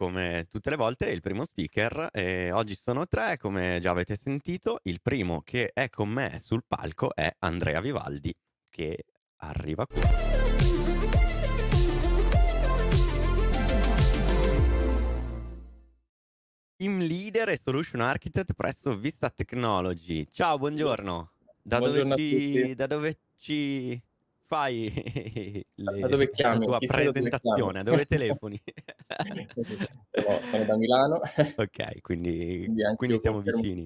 come tutte le volte il primo speaker e oggi sono tre come già avete sentito. Il primo che è con me sul palco è Andrea Vivaldi che arriva qui. Team Leader e Solution Architect presso Vista Technology. Ciao buongiorno. Da, Buongiorno dove, ci, da dove ci fai le- dove la chiami? tua Chi da dove presentazione, chiami? dove telefoni? Sono, sono da Milano, Ok, quindi, quindi quindi siamo vicini.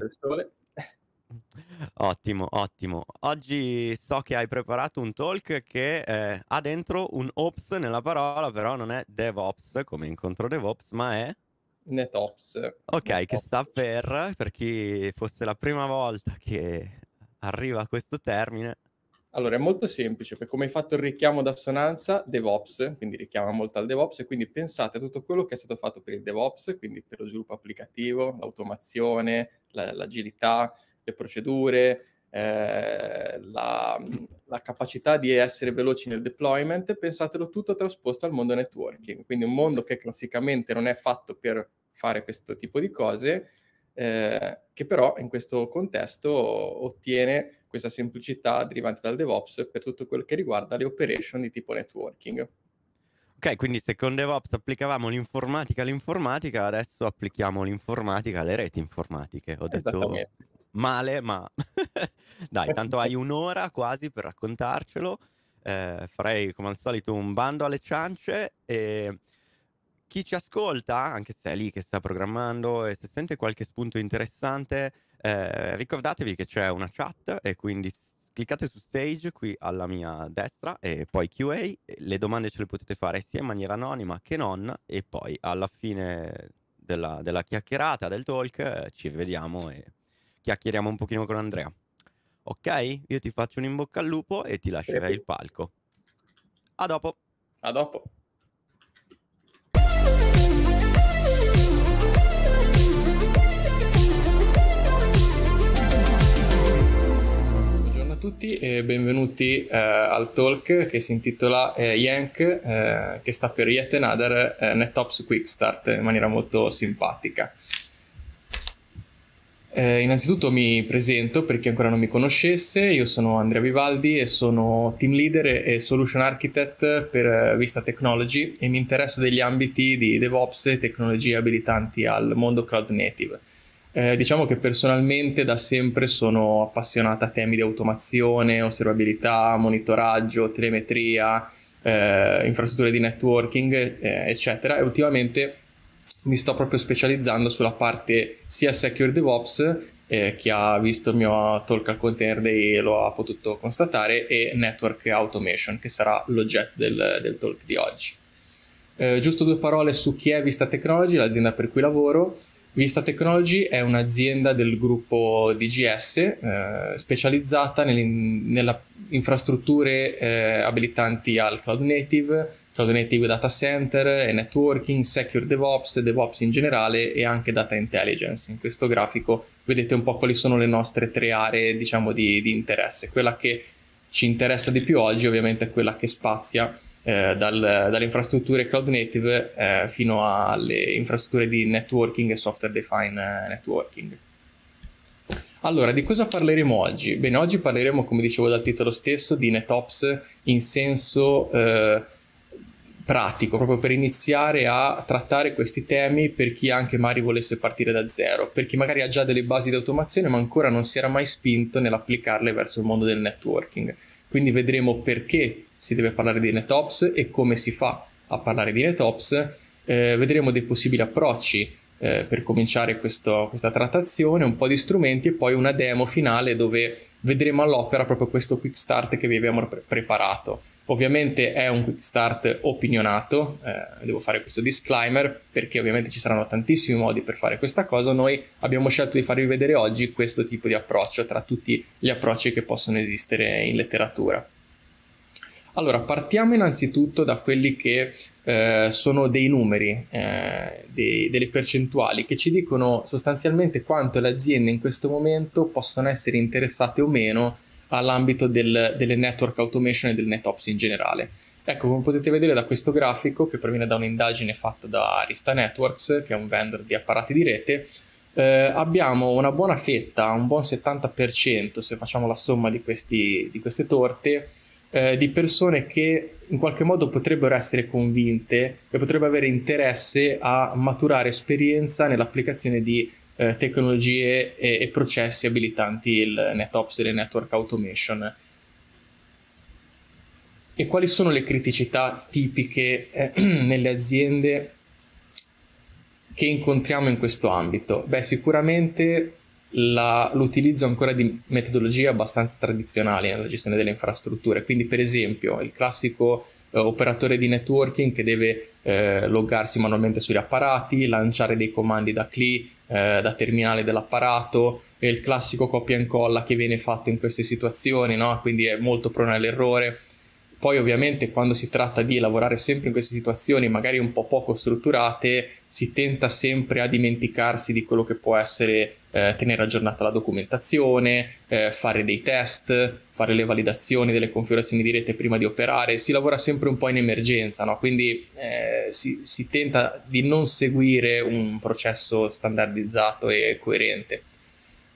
Ottimo, ottimo. Oggi so che hai preparato un talk che eh, ha dentro un Ops nella parola, però non è DevOps come incontro DevOps, ma è NetOps. ok, che NetOps. sta per, per chi fosse la prima volta che arriva a questo termine. Allora, è molto semplice, perché come hai fatto il richiamo d'assonanza, DevOps, quindi richiama molto al DevOps, e quindi pensate a tutto quello che è stato fatto per il DevOps, quindi per lo sviluppo applicativo, l'automazione, la- l'agilità, le procedure, eh, la, la capacità di essere veloci nel deployment, pensatelo tutto trasposto al mondo networking, quindi un mondo che classicamente non è fatto per fare questo tipo di cose, eh, che però in questo contesto ottiene questa semplicità derivante dal DevOps per tutto quello che riguarda le operation di tipo networking. Ok, quindi se con DevOps applicavamo l'informatica all'informatica, adesso applichiamo l'informatica alle reti informatiche. Ho detto male, ma dai, tanto hai un'ora quasi per raccontarcelo. Eh, farei come al solito un bando alle ciance e chi ci ascolta, anche se è lì che sta programmando e se sente qualche spunto interessante, eh, ricordatevi che c'è una chat e quindi cliccate su stage qui alla mia destra e poi QA, le domande ce le potete fare sia in maniera anonima che non e poi alla fine della, della chiacchierata, del talk, eh, ci vediamo e chiacchieriamo un pochino con Andrea. Ok? Io ti faccio un in bocca al lupo e ti lascerei il palco. A dopo. A dopo. Tutti e benvenuti eh, al talk che si intitola eh, Yank, eh, che sta per Yet Another eh, NetOps Quick Start in maniera molto simpatica. Eh, innanzitutto mi presento per chi ancora non mi conoscesse, io sono Andrea Vivaldi e sono team leader e solution architect per eh, Vista Technology e mi interesso degli ambiti di DevOps e tecnologie abilitanti al mondo cloud native. Eh, diciamo che personalmente da sempre sono appassionata a temi di automazione, osservabilità, monitoraggio, telemetria, eh, infrastrutture di networking, eh, eccetera, e ultimamente mi sto proprio specializzando sulla parte sia Secure DevOps, eh, chi ha visto il mio talk al Container Day lo ha potuto constatare, e Network Automation, che sarà l'oggetto del, del talk di oggi. Eh, giusto due parole su chi è Vista Technology, l'azienda per cui lavoro. Vista Technology è un'azienda del gruppo DGS eh, specializzata nelle, infrastrutture eh, abilitanti al cloud native, cloud native data center e networking, secure DevOps, DevOps in generale e anche data intelligence. In questo grafico vedete un po' quali sono le nostre tre aree diciamo di, di interesse. Quella che ci interessa di più oggi ovviamente è quella che spazia eh, dal, dalle infrastrutture cloud native eh, fino alle infrastrutture di networking e software defined eh, networking. Allora, di cosa parleremo oggi? Bene, oggi parleremo, come dicevo dal titolo stesso, di NetOps in senso eh, pratico, proprio per iniziare a trattare questi temi per chi anche magari volesse partire da zero, per chi magari ha già delle basi di automazione ma ancora non si era mai spinto nell'applicarle verso il mondo del networking. Quindi vedremo perché si deve parlare di NetOps e come si fa a parlare di NetOps, eh, vedremo dei possibili approcci eh, per cominciare questo, questa trattazione, un po' di strumenti e poi una demo finale dove vedremo all'opera proprio questo quick start che vi abbiamo pre- preparato. Ovviamente è un quick start opinionato, eh, devo fare questo disclaimer perché ovviamente ci saranno tantissimi modi per fare questa cosa, noi abbiamo scelto di farvi vedere oggi questo tipo di approccio tra tutti gli approcci che possono esistere in letteratura. Allora, partiamo innanzitutto da quelli che eh, sono dei numeri, eh, dei, delle percentuali che ci dicono sostanzialmente quanto le aziende in questo momento possono essere interessate o meno all'ambito del, delle network automation e del NetOps in generale. Ecco, come potete vedere da questo grafico, che proviene da un'indagine fatta da Arista Networks, che è un vendor di apparati di rete, eh, abbiamo una buona fetta, un buon 70%, se facciamo la somma di, questi, di queste torte, eh, di persone che in qualche modo potrebbero essere convinte e potrebbero avere interesse a maturare esperienza nell'applicazione di eh, tecnologie e, e, processi abilitanti il NetOps e il Network Automation. E quali sono le criticità tipiche eh, nelle aziende che incontriamo in questo ambito? Beh, sicuramente la, l'utilizzo ancora di metodologie abbastanza tradizionali nella gestione delle infrastrutture. Quindi, per esempio, il classico eh, operatore di networking che deve eh, loggarsi manualmente sugli apparati, lanciare dei comandi da CLI, eh, da terminale dell'apparato, e il classico copia e incolla che viene fatto in queste situazioni, no? quindi è molto prone all'errore. Poi ovviamente quando si tratta di lavorare sempre in queste situazioni magari un po' poco strutturate, si tenta sempre a dimenticarsi di quello che può essere eh, tenere aggiornata la documentazione, eh, fare dei test, fare le validazioni delle configurazioni di rete prima di operare, si lavora sempre un po' in emergenza, no? quindi eh, si, si tenta di non seguire un processo standardizzato e coerente.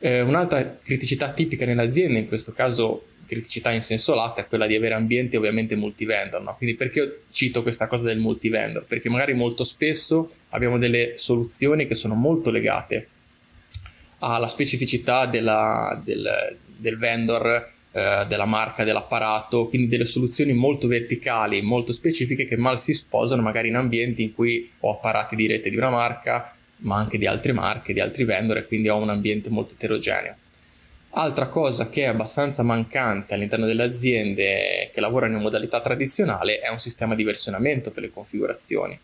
Eh, un'altra criticità tipica nell'azienda, in questo caso criticità in senso lato è quella di avere ambienti ovviamente multivendor. No? Quindi perché cito questa cosa del multivendor? Perché magari molto spesso abbiamo delle soluzioni che sono molto legate alla specificità della, del, del, vendor, eh, della marca, dell'apparato, quindi delle soluzioni molto verticali, molto specifiche che mal si sposano magari in ambienti in cui ho apparati di rete di una marca, ma anche di altre marche, di altri vendor e quindi ho un ambiente molto eterogeneo. Altra cosa che è abbastanza mancante all'interno delle aziende che lavorano in modalità tradizionale è un sistema di versionamento per le configurazioni.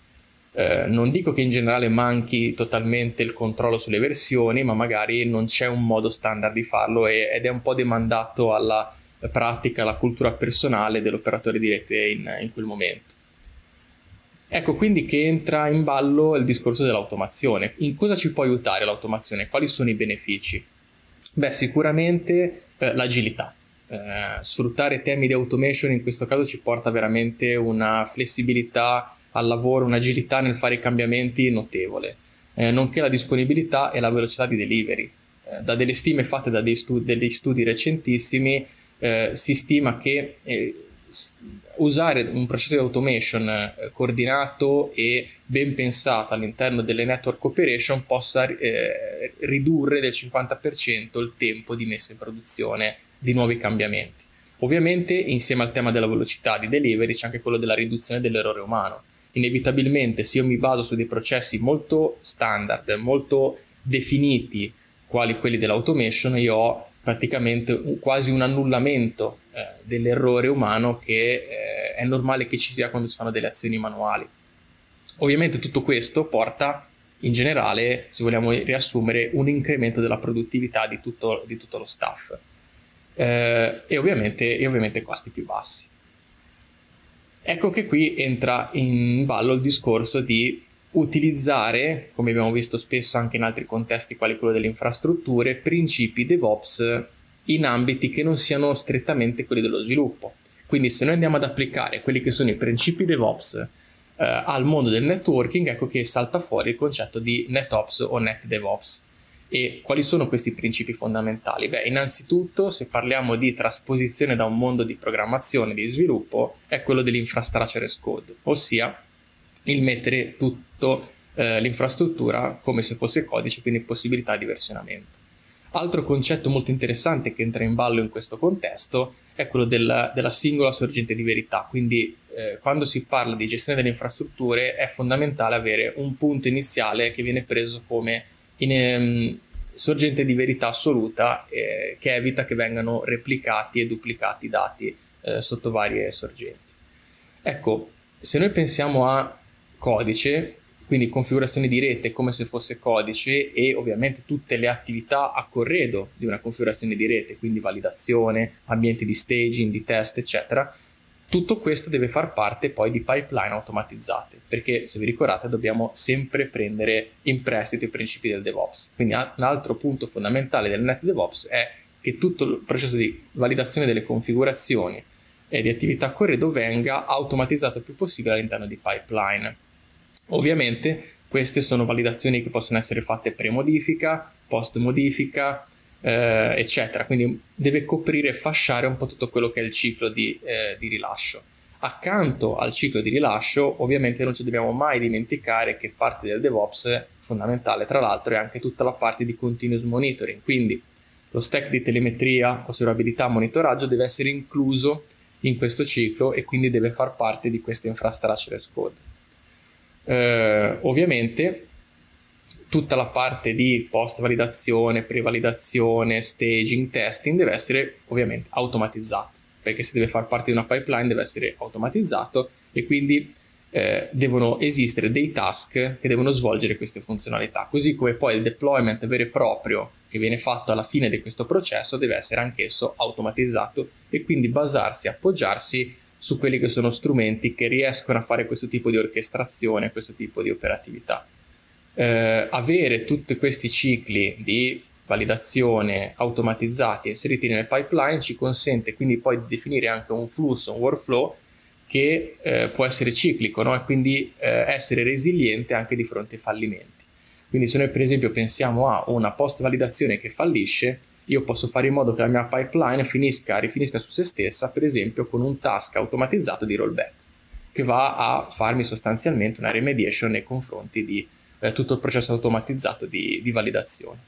Eh, non dico che in generale manchi totalmente il controllo sulle versioni, ma magari non c'è un modo standard di farlo e, ed è un po' demandato alla pratica, alla cultura personale dell'operatore di rete in, in quel momento. Ecco quindi che entra in ballo il discorso dell'automazione. In cosa ci può aiutare l'automazione? Quali sono i benefici? Beh, sicuramente eh, l'agilità. Eh, sfruttare temi di automation in questo caso ci porta veramente una flessibilità al lavoro, un'agilità nel fare i cambiamenti notevole, eh, nonché la disponibilità e la velocità di delivery. Eh, da delle stime fatte da studi, degli studi recentissimi eh, si stima che eh, usare un processo di automation eh, coordinato e ben pensato all'interno delle network operation possa eh, ridurre del 50% il tempo di messa in produzione di nuovi cambiamenti. Ovviamente insieme al tema della velocità di delivery c'è anche quello della riduzione dell'errore umano. Inevitabilmente se io mi baso su dei processi molto standard, molto definiti, quali quelli dell'automation, io ho praticamente quasi un annullamento eh, dell'errore umano che eh, è normale che ci sia quando si fanno delle azioni manuali. Ovviamente tutto questo porta in generale, se vogliamo riassumere, un incremento della produttività di tutto, di tutto lo staff eh, e, ovviamente, e ovviamente costi più bassi. Ecco che qui entra in ballo il discorso di utilizzare, come abbiamo visto spesso anche in altri contesti quali quello delle infrastrutture, principi DevOps in ambiti che non siano strettamente quelli dello sviluppo. Quindi se noi andiamo ad applicare quelli che sono i principi DevOps eh, al mondo del networking, ecco che salta fuori il concetto di NetOps o NetDevOps. E quali sono questi principi fondamentali? Beh, innanzitutto, se parliamo di trasposizione da un mondo di programmazione di sviluppo, è quello dell'infrastructure as code, ossia il mettere tutto eh, l'infrastruttura come se fosse codice, quindi possibilità di versionamento. Altro concetto molto interessante che entra in ballo in questo contesto è quello della, della singola sorgente di verità, quindi eh, quando si parla di gestione delle infrastrutture è fondamentale avere un punto iniziale che viene preso come in, um, sorgente di verità assoluta eh, che evita che vengano replicati e duplicati dati eh, sotto varie sorgenti. Ecco, se noi pensiamo a codice, quindi configurazione di rete come se fosse codice e ovviamente tutte le attività a corredo di una configurazione di rete, quindi validazione, ambienti di staging, di test, eccetera. Tutto questo deve far parte poi di pipeline automatizzate, perché se vi ricordate dobbiamo sempre prendere in prestito i principi del DevOps. Quindi un altro punto fondamentale del NetDevOps è che tutto il processo di validazione delle configurazioni e di attività corredo venga automatizzato il più possibile all'interno di pipeline. Ovviamente queste sono validazioni che possono essere fatte pre-modifica, post-modifica, eh, eccetera. Quindi deve coprire e fasciare un po' tutto quello che è il ciclo di, eh, di rilascio. Accanto al ciclo di rilascio, ovviamente non ci dobbiamo mai dimenticare che parte del DevOps fondamentale, tra l'altro, è anche tutta la parte di continuous monitoring. Quindi lo stack di telemetria, osservabilità, monitoraggio deve essere incluso in questo ciclo e quindi deve far parte di questo infrastructure as code. Eh, ovviamente tutta la parte di post validazione, pre-validazione, staging, testing deve essere ovviamente automatizzato perché se deve far parte di una pipeline deve essere automatizzato e quindi eh, devono esistere dei task che devono svolgere queste funzionalità, così come poi il deployment vero e proprio che viene fatto alla fine di questo processo deve essere anch'esso automatizzato e quindi basarsi, appoggiarsi su quelli che sono strumenti che riescono a fare questo tipo di orchestrazione, questo tipo di operatività. Eh, avere tutti questi cicli di validazione automatizzati inseriti nelle pipeline ci consente quindi poi di definire anche un flusso, un workflow che eh, può essere ciclico no? e quindi eh, essere resiliente anche di fronte ai fallimenti. Quindi se noi per esempio pensiamo a una post validazione che fallisce, io posso fare in modo che la mia pipeline finisca, rifinisca su se stessa, per esempio con un task automatizzato di rollback, che va a farmi sostanzialmente una remediation nei confronti di eh, tutto il processo automatizzato di, di validazione.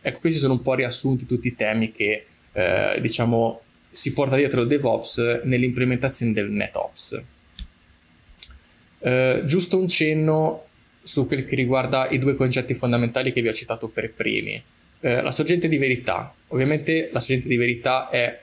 Ecco, questi sono un po' riassunti tutti i temi che eh, diciamo si porta dietro il DevOps nell'implementazione del NetOps. Eh, giusto un cenno su quel che riguarda i due concetti fondamentali che vi ho citato per primi. Eh, la sorgente di verità. Ovviamente la sorgente di verità è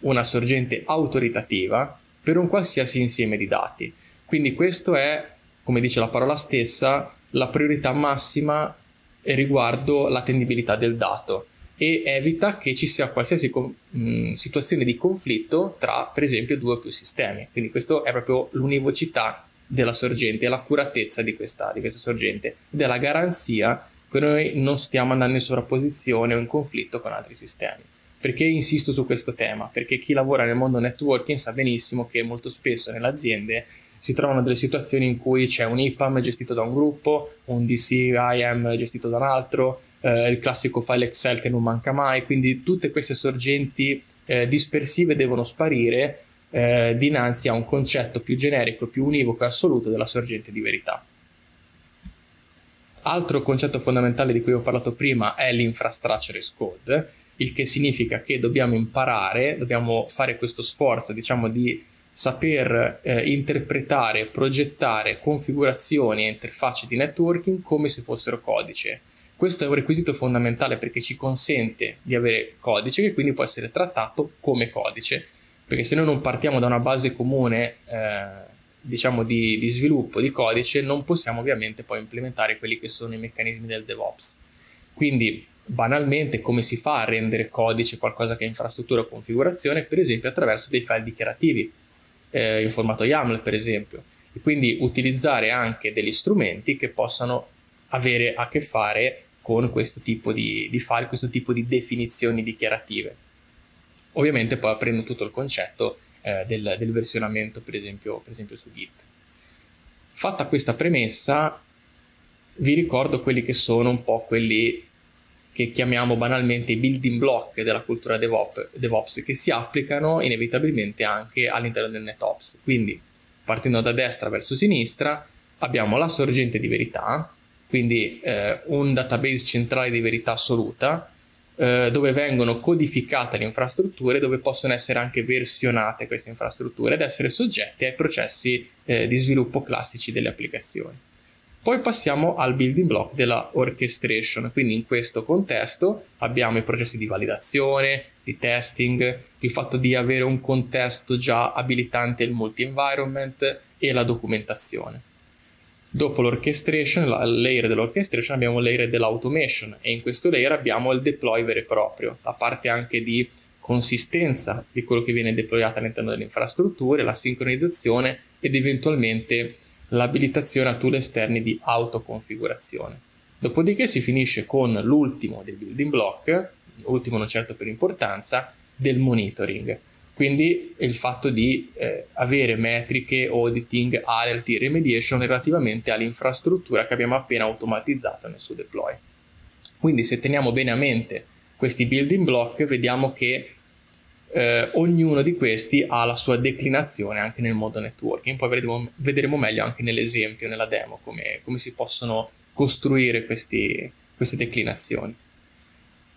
una sorgente autoritativa per un qualsiasi insieme di dati. Quindi questo è, come dice la parola stessa, la priorità massima riguardo l'attendibilità del dato e evita che ci sia qualsiasi mh, situazione di conflitto tra, per esempio, due o più sistemi. Quindi questo è proprio l'univocità della sorgente, l'accuratezza di questa, di questa sorgente ed è la garanzia che noi non stiamo andando in sovrapposizione o in conflitto con altri sistemi. Perché insisto su questo tema? Perché chi lavora nel mondo networking sa benissimo che molto spesso nelle aziende si trovano delle situazioni in cui c'è un IPAM gestito da un gruppo, un DCIM gestito da un altro, eh, il classico file Excel che non manca mai, quindi tutte queste sorgenti eh, dispersive devono sparire eh, dinanzi a un concetto più generico, più univoco e assoluto della sorgente di verità. Altro concetto fondamentale di cui ho parlato prima è l'infrastructure as code, il che significa che dobbiamo imparare, dobbiamo fare questo sforzo, diciamo, di saper eh, interpretare, progettare configurazioni e interfacce di networking come se fossero codice. Questo è un requisito fondamentale perché ci consente di avere codice che quindi può essere trattato come codice, perché se noi non partiamo da una base comune eh, diciamo di, di sviluppo di codice non possiamo ovviamente poi implementare quelli che sono i meccanismi del DevOps. Quindi banalmente come si fa a rendere codice qualcosa che è infrastruttura o configurazione, per esempio attraverso dei file dichiarativi eh, in formato YAML per esempio e quindi utilizzare anche degli strumenti che possano avere a che fare con questo tipo di, di file, questo tipo di definizioni dichiarative. Ovviamente poi aprendo tutto il concetto eh, del, del, versionamento per esempio, per esempio su Git. Fatta questa premessa vi ricordo quelli che sono un po' quelli che chiamiamo banalmente i building block della cultura DevOps, che si applicano inevitabilmente anche all'interno del NetOps. Quindi, partendo da destra verso sinistra, abbiamo la sorgente di verità, quindi eh, un database centrale di verità assoluta, eh, dove vengono codificate le infrastrutture, dove possono essere anche versionate queste infrastrutture ed essere soggette ai processi eh, di sviluppo classici delle applicazioni. Poi passiamo al building block della orchestration, quindi in questo contesto abbiamo i processi di validazione, di testing, il fatto di avere un contesto già abilitante il multi-environment e la documentazione. Dopo l'orchestration, il layer dell'orchestration, abbiamo il layer dell'automation e in questo layer abbiamo il deploy vero e proprio, la parte anche di consistenza di quello che viene deployato all'interno delle infrastrutture, la sincronizzazione ed eventualmente l'abilitazione a tool esterni di autoconfigurazione. Dopodiché si finisce con l'ultimo dei building block, ultimo non certo per importanza, del monitoring. Quindi il fatto di eh, avere metriche, auditing, alert, remediation relativamente all'infrastruttura che abbiamo appena automatizzato nel suo deploy. Quindi se teniamo bene a mente questi building block, vediamo che eh, ognuno di questi ha la sua declinazione anche nel modo networking. Poi vedremo, vedremo meglio anche nell'esempio, nella demo, come, come si possono costruire questi, queste declinazioni.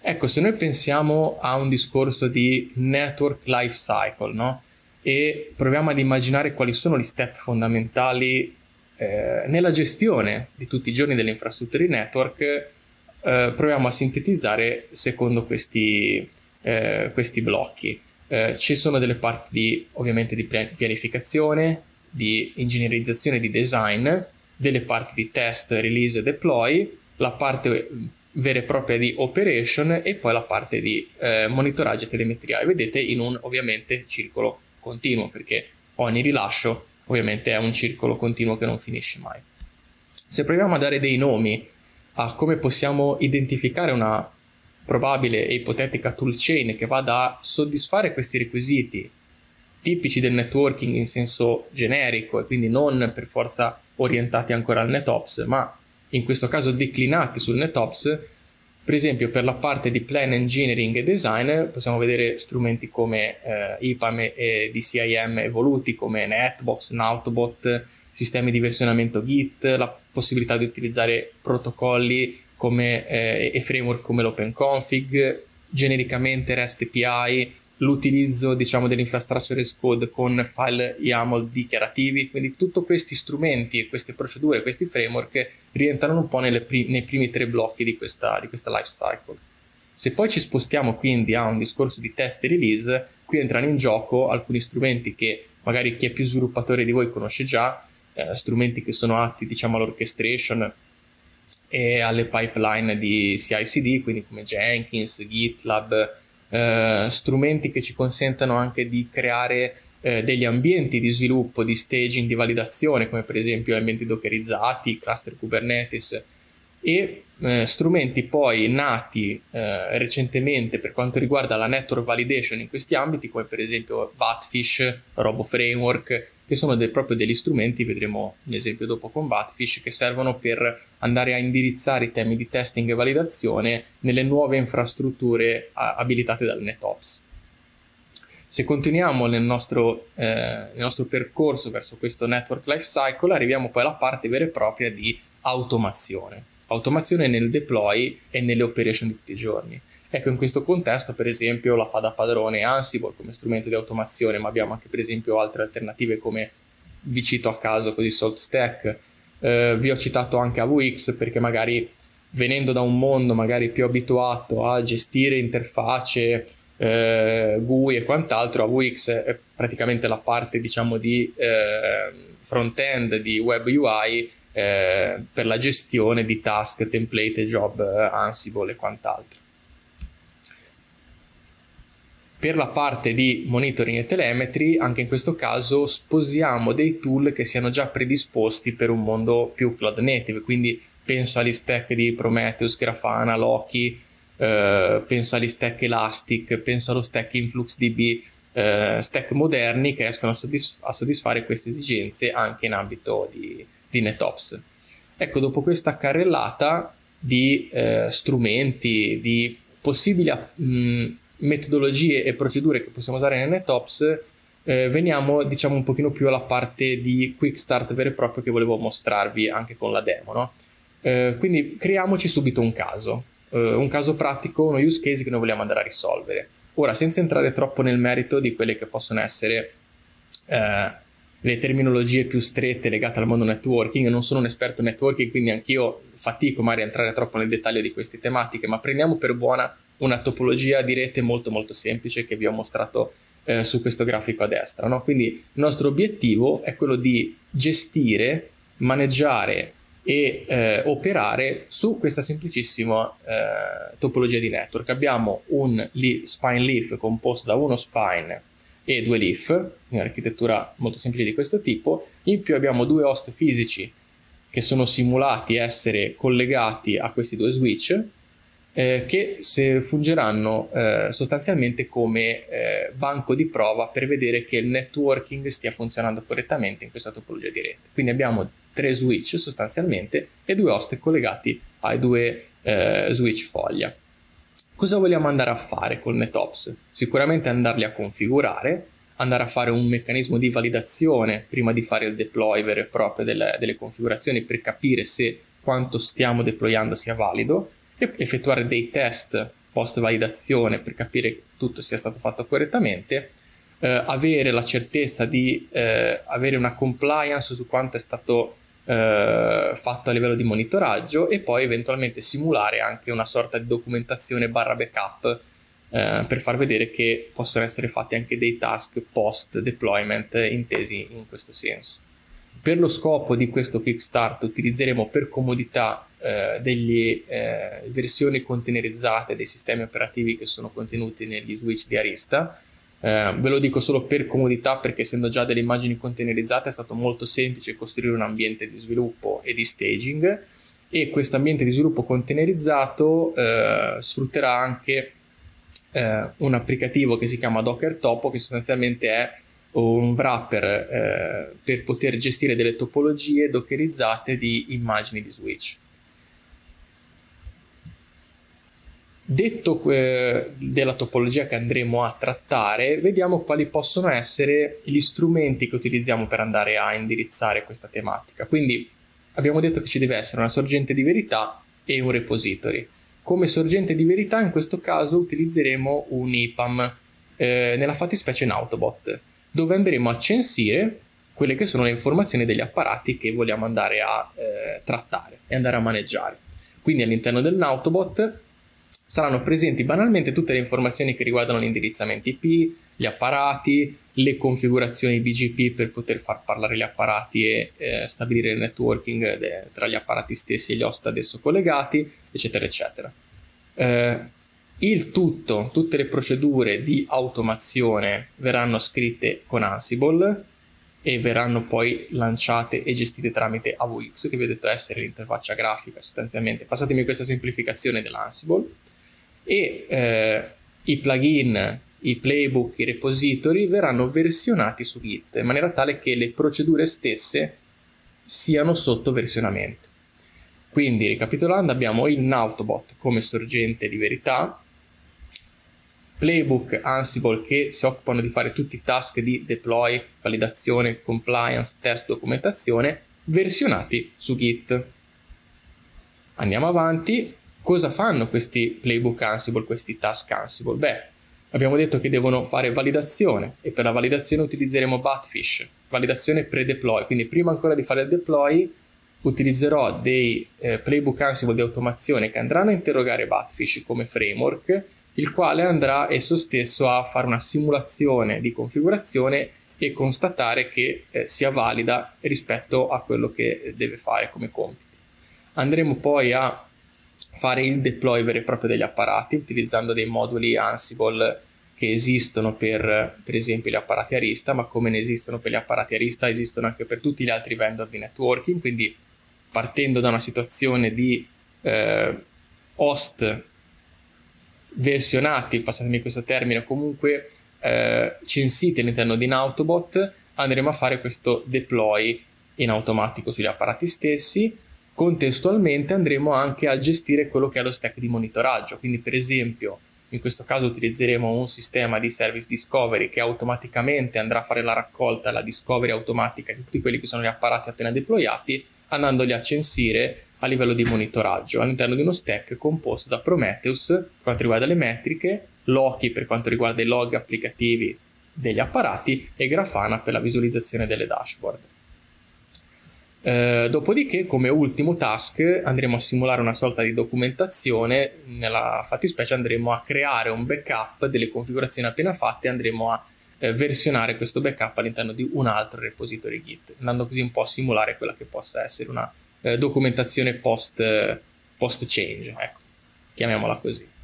Ecco, se noi pensiamo a un discorso di network life cycle, no? E proviamo ad immaginare quali sono gli step fondamentali eh, nella gestione di tutti i giorni delle infrastrutture di network, eh, proviamo a sintetizzare secondo questi, eh, questi blocchi. Eh, ci sono delle parti di, ovviamente di pianificazione, di ingegnerizzazione di design, delle parti di test, release e deploy, la parte vera e propria di operation e poi la parte di eh, monitoraggio e telemetria. E vedete in un ovviamente circolo continuo perché ogni rilascio ovviamente è un circolo continuo che non finisce mai. Se proviamo a dare dei nomi a come possiamo identificare una probabile e ipotetica toolchain che vada a soddisfare questi requisiti tipici del networking in senso generico e quindi non per forza orientati ancora al NetOps, ma in questo caso declinati sul NetOps, per esempio per la parte di plan engineering e design possiamo vedere strumenti come eh, IPAM e DCIM evoluti come Netbox, Nautobot, sistemi di versionamento Git, la possibilità di utilizzare protocolli come, eh, e framework come l'OpenConfig, genericamente REST API, l'utilizzo diciamo, dell'infrastructure as code con file YAML dichiarativi, quindi tutti questi strumenti, queste procedure, questi framework rientrano un po' pri- nei primi tre blocchi di questa, di questa life cycle. Se poi ci spostiamo quindi a un discorso di test e release, qui entrano in gioco alcuni strumenti che magari chi è più sviluppatore di voi conosce già, eh, strumenti che sono atti diciamo all'orchestration e alle pipeline di CI/CD, quindi come Jenkins, GitLab, eh, strumenti che ci consentano anche di creare eh, degli ambienti di sviluppo, di staging, di validazione, come per esempio ambienti dockerizzati, cluster Kubernetes e eh, strumenti poi nati eh, recentemente per quanto riguarda la network validation in questi ambiti, come per esempio Batfish, Robo Framework, che sono de- proprio degli strumenti, vedremo un esempio dopo con Batfish, che servono per andare a indirizzare i temi di testing e validazione nelle nuove infrastrutture a- abilitate dal NetOps. Se continuiamo nel nostro, eh, nel nostro percorso verso questo network lifecycle, arriviamo poi alla parte vera e propria di automazione. Automazione nel deploy e nelle operation di tutti i giorni. Ecco, in questo contesto, per esempio, la fa da padrone Ansible come strumento di automazione, ma abbiamo anche, per esempio, altre alternative come vi cito a caso così SaltStack. Eh, vi ho citato anche AVX perché magari venendo da un mondo magari più abituato a gestire interfacce, eh, GUI e quant'altro, AVX è praticamente la parte diciamo di eh, front-end di web UI eh, per la gestione di task, template, job, eh, Ansible e quant'altro. Per la parte di monitoring e telemetry, anche in questo caso sposiamo dei tool che siano già predisposti per un mondo più cloud native, quindi penso agli stack di Prometheus, Grafana, Loki, eh, penso agli stack Elastic, penso allo stack InfluxDB, eh, stack moderni che riescono a, soddisf- a, soddisfare queste esigenze anche in ambito di, di NetOps. Ecco, dopo questa carrellata di eh, strumenti, di possibili mh, metodologie e procedure che possiamo usare nel NetOps, eh, veniamo diciamo un pochino più alla parte di quick start vero e proprio che volevo mostrarvi anche con la demo. No? Eh, quindi creiamoci subito un caso, eh, un caso pratico, uno use case che noi vogliamo andare a risolvere. Ora, senza entrare troppo nel merito di quelle che possono essere eh, le terminologie più strette legate al mondo networking, non sono un esperto networking, quindi anch'io fatico magari a entrare troppo nel dettaglio di queste tematiche, ma prendiamo per buona una topologia di rete molto molto semplice che vi ho mostrato eh, su questo grafico a destra. No? Quindi il nostro obiettivo è quello di gestire, maneggiare e eh, operare su questa semplicissima eh, topologia di network. Abbiamo un spine leaf composto da uno spine e due leaf, un'architettura molto semplice di questo tipo, in più abbiamo due host fisici che sono simulati essere collegati a questi due switch eh, che fungeranno eh, sostanzialmente come eh, banco di prova per vedere che il networking stia funzionando correttamente in questa topologia di rete. Quindi abbiamo tre switch sostanzialmente e due host collegati ai due eh, switch foglia. Cosa vogliamo andare a fare col NetOps? Sicuramente andarli a configurare, andare a fare un meccanismo di validazione prima di fare il deploy vero e proprio delle, delle configurazioni per capire se quanto stiamo deployando sia valido e effettuare dei test post validazione per capire che tutto sia stato fatto correttamente, eh, avere la certezza di eh, avere una compliance su quanto è stato eh, fatto a livello di monitoraggio e poi eventualmente simulare anche una sorta di documentazione barra backup eh, per far vedere che possono essere fatti anche dei task post deployment intesi in questo senso. Per lo scopo di questo quick start utilizzeremo per comodità eh, delle eh, versioni containerizzate dei sistemi operativi che sono contenuti negli switch di Arista. Eh, ve lo dico solo per comodità perché essendo già delle immagini containerizzate è stato molto semplice costruire un ambiente di sviluppo e di staging e questo ambiente di sviluppo containerizzato eh, sfrutterà anche eh, un applicativo che si chiama Docker Topo che sostanzialmente è un wrapper eh, per poter gestire delle topologie dockerizzate di immagini di switch. Detto eh, della topologia che andremo a trattare, vediamo quali possono essere gli strumenti che utilizziamo per andare a indirizzare questa tematica. Quindi abbiamo detto che ci deve essere una sorgente di verità e un repository. Come sorgente di verità in questo caso utilizzeremo un IPAM, eh, nella fattispecie in Autobot, dove andremo a censire quelle che sono le informazioni degli apparati che vogliamo andare a eh, trattare e andare a maneggiare. Quindi all'interno del Nautobot saranno presenti banalmente tutte le informazioni che riguardano l'indirizzamento IP, gli apparati, le configurazioni BGP per poter far parlare gli apparati e eh, stabilire il networking de- tra gli apparati stessi e gli host ad esso collegati, eccetera, eccetera. Eh, il tutto, tutte le procedure di automazione verranno scritte con Ansible e verranno poi lanciate e gestite tramite AVX, che vi ho detto essere l'interfaccia grafica sostanzialmente. Passatemi questa semplificazione dell'Ansible e eh, i plugin, i playbook, i repository verranno versionati su Git in maniera tale che le procedure stesse siano sotto versionamento. Quindi, ricapitolando, abbiamo il Nautobot come sorgente di verità, playbook Ansible che si occupano di fare tutti i task di deploy, validazione, compliance, test, documentazione, versionati su Git. Andiamo avanti, Cosa fanno questi playbook Ansible, questi task Ansible? Beh, abbiamo detto che devono fare validazione e per la validazione utilizzeremo Batfish, validazione pre-deploy, quindi prima ancora di fare il deploy utilizzerò dei eh, playbook Ansible di automazione che andranno a interrogare Batfish come framework, il quale andrà esso stesso a fare una simulazione di configurazione e constatare che eh, sia valida rispetto a quello che deve fare come compiti. Andremo poi a fare il deploy vero e proprio degli apparati utilizzando dei moduli Ansible che esistono per, per esempio gli apparati Arista, ma come ne esistono per gli apparati Arista esistono anche per tutti gli altri vendor di networking, quindi partendo da una situazione di eh, host versionati, passatemi questo termine, comunque eh, censiti all'interno di Nautobot, andremo a fare questo deploy in automatico sugli apparati stessi Contestualmente andremo anche a gestire quello che è lo stack di monitoraggio, quindi per esempio in questo caso utilizzeremo un sistema di service discovery che automaticamente andrà a fare la raccolta, la discovery automatica di tutti quelli che sono gli apparati appena deployati, andandoli a censire a livello di monitoraggio all'interno di uno stack composto da Prometheus per quanto riguarda le metriche, Loki per quanto riguarda i log applicativi degli apparati e Grafana per la visualizzazione delle dashboard. Eh, dopodiché, come ultimo task, andremo a simulare una sorta di documentazione. Nella fattispecie andremo a creare un backup delle configurazioni appena fatte e andremo a eh, versionare questo backup all'interno di un altro repository Git, andando così un po' a simulare quella che possa essere una eh, documentazione post, post change, ecco, chiamiamola così.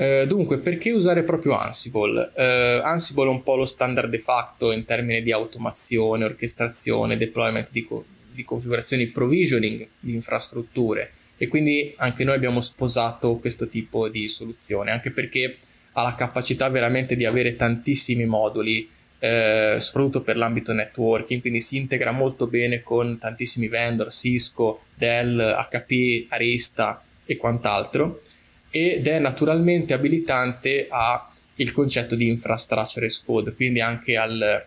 Eh, dunque, perché usare proprio Ansible? Uh, Ansible è un po' lo standard de facto in termini di automazione, orchestrazione, deployment di, co- di configurazioni, provisioning di infrastrutture e quindi anche noi abbiamo sposato questo tipo di soluzione, anche perché ha la capacità veramente di avere tantissimi moduli, eh, soprattutto per l'ambito networking, quindi si integra molto bene con tantissimi vendor, Cisco, Dell, HP, Arista e quant'altro, ed è naturalmente abilitante al concetto di infrastructure as code, quindi anche al,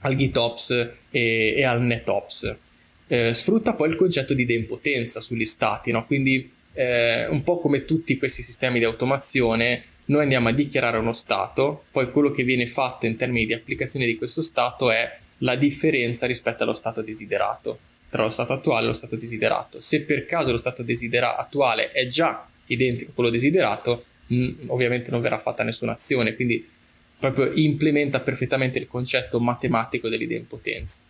al GitOps e, e al NetOps. Eh, sfrutta poi il concetto di idempotenza sugli stati, no? quindi eh, un po' come tutti questi sistemi di automazione, noi andiamo a dichiarare uno stato, poi quello che viene fatto in termini di applicazione di questo stato è la differenza rispetto allo stato desiderato, tra lo stato attuale e lo stato desiderato. Se per caso lo stato desidera- attuale è già identico a quello desiderato, mh, ovviamente non verrà fatta nessuna azione, quindi proprio implementa perfettamente il concetto matematico dell'idempotenza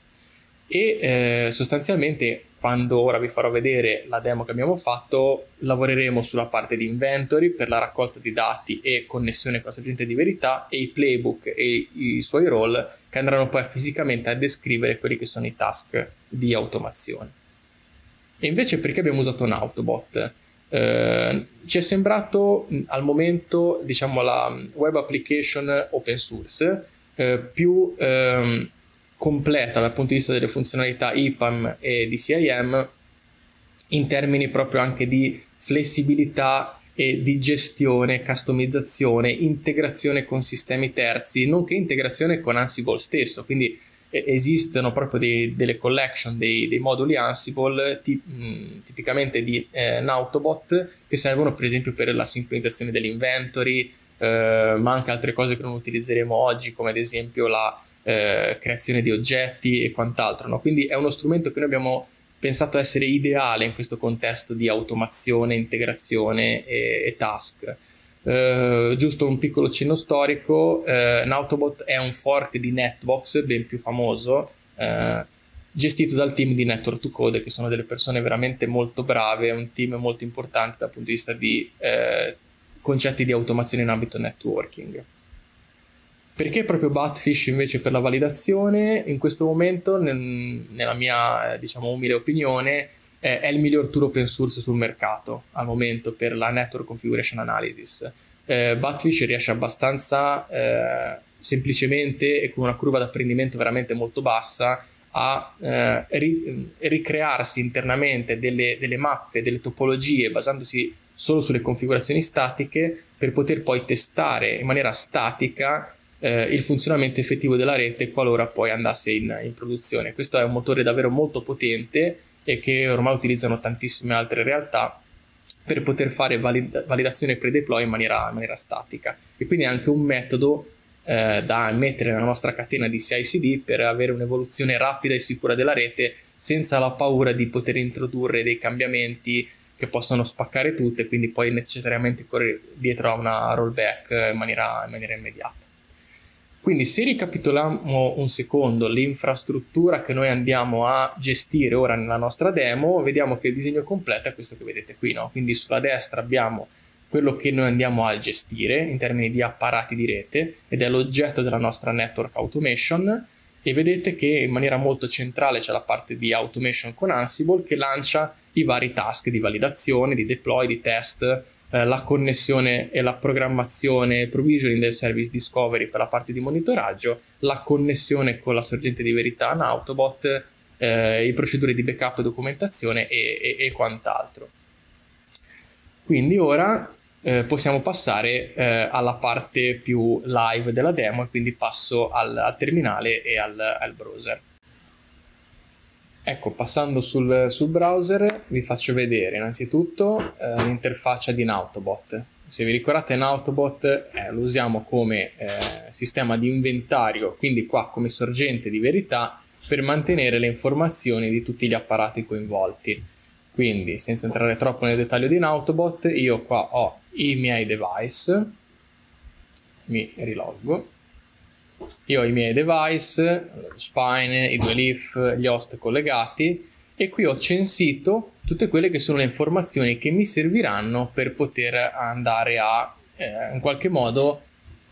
e eh, sostanzialmente quando ora vi farò vedere la demo che abbiamo fatto lavoreremo sulla parte di inventory per la raccolta di dati e connessione con la sorgente di verità e i playbook e i suoi role che andranno poi fisicamente a descrivere quelli che sono i task di automazione e invece perché abbiamo usato un Autobot? Eh, ci è sembrato al momento diciamo la web application open source eh, più ehm, completa dal punto di vista delle funzionalità IPAM e DCIM in termini proprio anche di flessibilità e di gestione, customizzazione, integrazione con sistemi terzi, nonché integrazione con Ansible stesso. Quindi esistono proprio dei, delle collection, dei, dei moduli Ansible tip, mh, tipicamente di eh, Nautobot che servono per esempio per la sincronizzazione dell'inventory, eh, ma anche altre cose che non utilizzeremo oggi, come ad esempio la eh, creazione di oggetti e quant'altro. No? Quindi è uno strumento che noi abbiamo pensato essere ideale in questo contesto di automazione, integrazione e, e task. Uh, giusto un piccolo cenno storico, uh, Nautobot è un fork di Netbox ben più famoso, uh, gestito dal team di Network to Code, che sono delle persone veramente molto brave, un team molto importante dal punto di vista di concetti di automazione in ambito networking. Perché proprio Batfish invece per la validazione? In questo momento, nel, nella mia diciamo umile opinione, eh, è il miglior tool open source sul mercato al momento per la network configuration analysis. Eh, Batfish riesce abbastanza eh, semplicemente e con una curva d'apprendimento veramente molto bassa a eh, ri- ricrearsi internamente delle, delle mappe, delle topologie basandosi solo sulle configurazioni statiche per poter poi testare in maniera statica eh, il funzionamento effettivo della rete qualora poi andasse in, in, produzione. Questo è un motore davvero molto potente e che ormai utilizzano tantissime altre realtà per poter fare valid- validazione pre-deploy in maniera, in maniera, statica. E quindi è anche un metodo eh, da mettere nella nostra catena di CI/CD per avere un'evoluzione rapida e sicura della rete senza la paura di poter introdurre dei cambiamenti che possono spaccare tutto e quindi poi necessariamente correre dietro a una rollback in maniera, in maniera immediata. Quindi se ricapitoliamo un secondo l'infrastruttura che noi andiamo a gestire ora nella nostra demo, vediamo che il disegno completo è questo che vedete qui, no? Quindi sulla destra abbiamo quello che noi andiamo a gestire in termini di apparati di rete ed è l'oggetto della nostra network automation e vedete che in maniera molto centrale c'è la parte di automation con Ansible che lancia i vari task di validazione, di deploy, di test, eh, la connessione e la programmazione provisioning del service discovery per la parte di monitoraggio, la connessione con la sorgente di verità in Autobot, eh, le procedure di backup, documentazione e, e, e quant'altro. Quindi ora eh, possiamo passare eh, alla parte più live della demo e quindi passo al, al terminale e al, al browser. Ecco, passando sul, sul browser vi faccio vedere innanzitutto eh, l'interfaccia di Nautobot. Se vi ricordate Nautobot eh, lo usiamo come eh, sistema di inventario, quindi qua come sorgente di verità per mantenere le informazioni di tutti gli apparati coinvolti. Quindi senza entrare troppo nel dettaglio di Nautobot, io qua ho i miei device, mi riloggo io ho i miei device, spine, i due leaf, gli host collegati e qui ho censito tutte quelle che sono le informazioni che mi serviranno per poter andare a eh, in qualche modo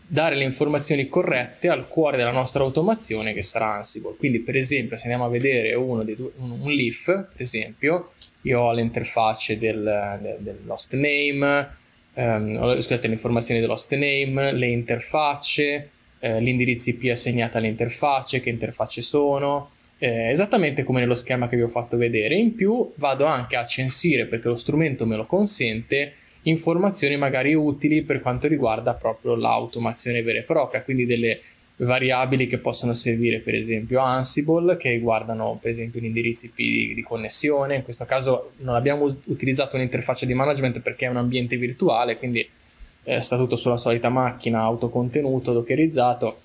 dare le informazioni corrette al cuore della nostra automazione che sarà Ansible. Quindi per esempio se andiamo a vedere due, un, un leaf, per esempio, io ho l'interfaccia del, del, del lost name, ehm, scusate, le informazioni dell'host name, le interfacce, eh, l'indirizzo IP assegnato alle interfacce, che interfacce sono, eh, esattamente come nello schema che vi ho fatto vedere. In più vado anche a censire, perché lo strumento me lo consente, informazioni magari utili per quanto riguarda proprio l'automazione vera e propria, quindi delle variabili che possono servire per esempio Ansible che riguardano per esempio l'indirizzo IP di, di, connessione in questo caso non abbiamo utilizzato un'interfaccia di management perché è un ambiente virtuale quindi eh, sta tutto sulla solita macchina autocontenuto dockerizzato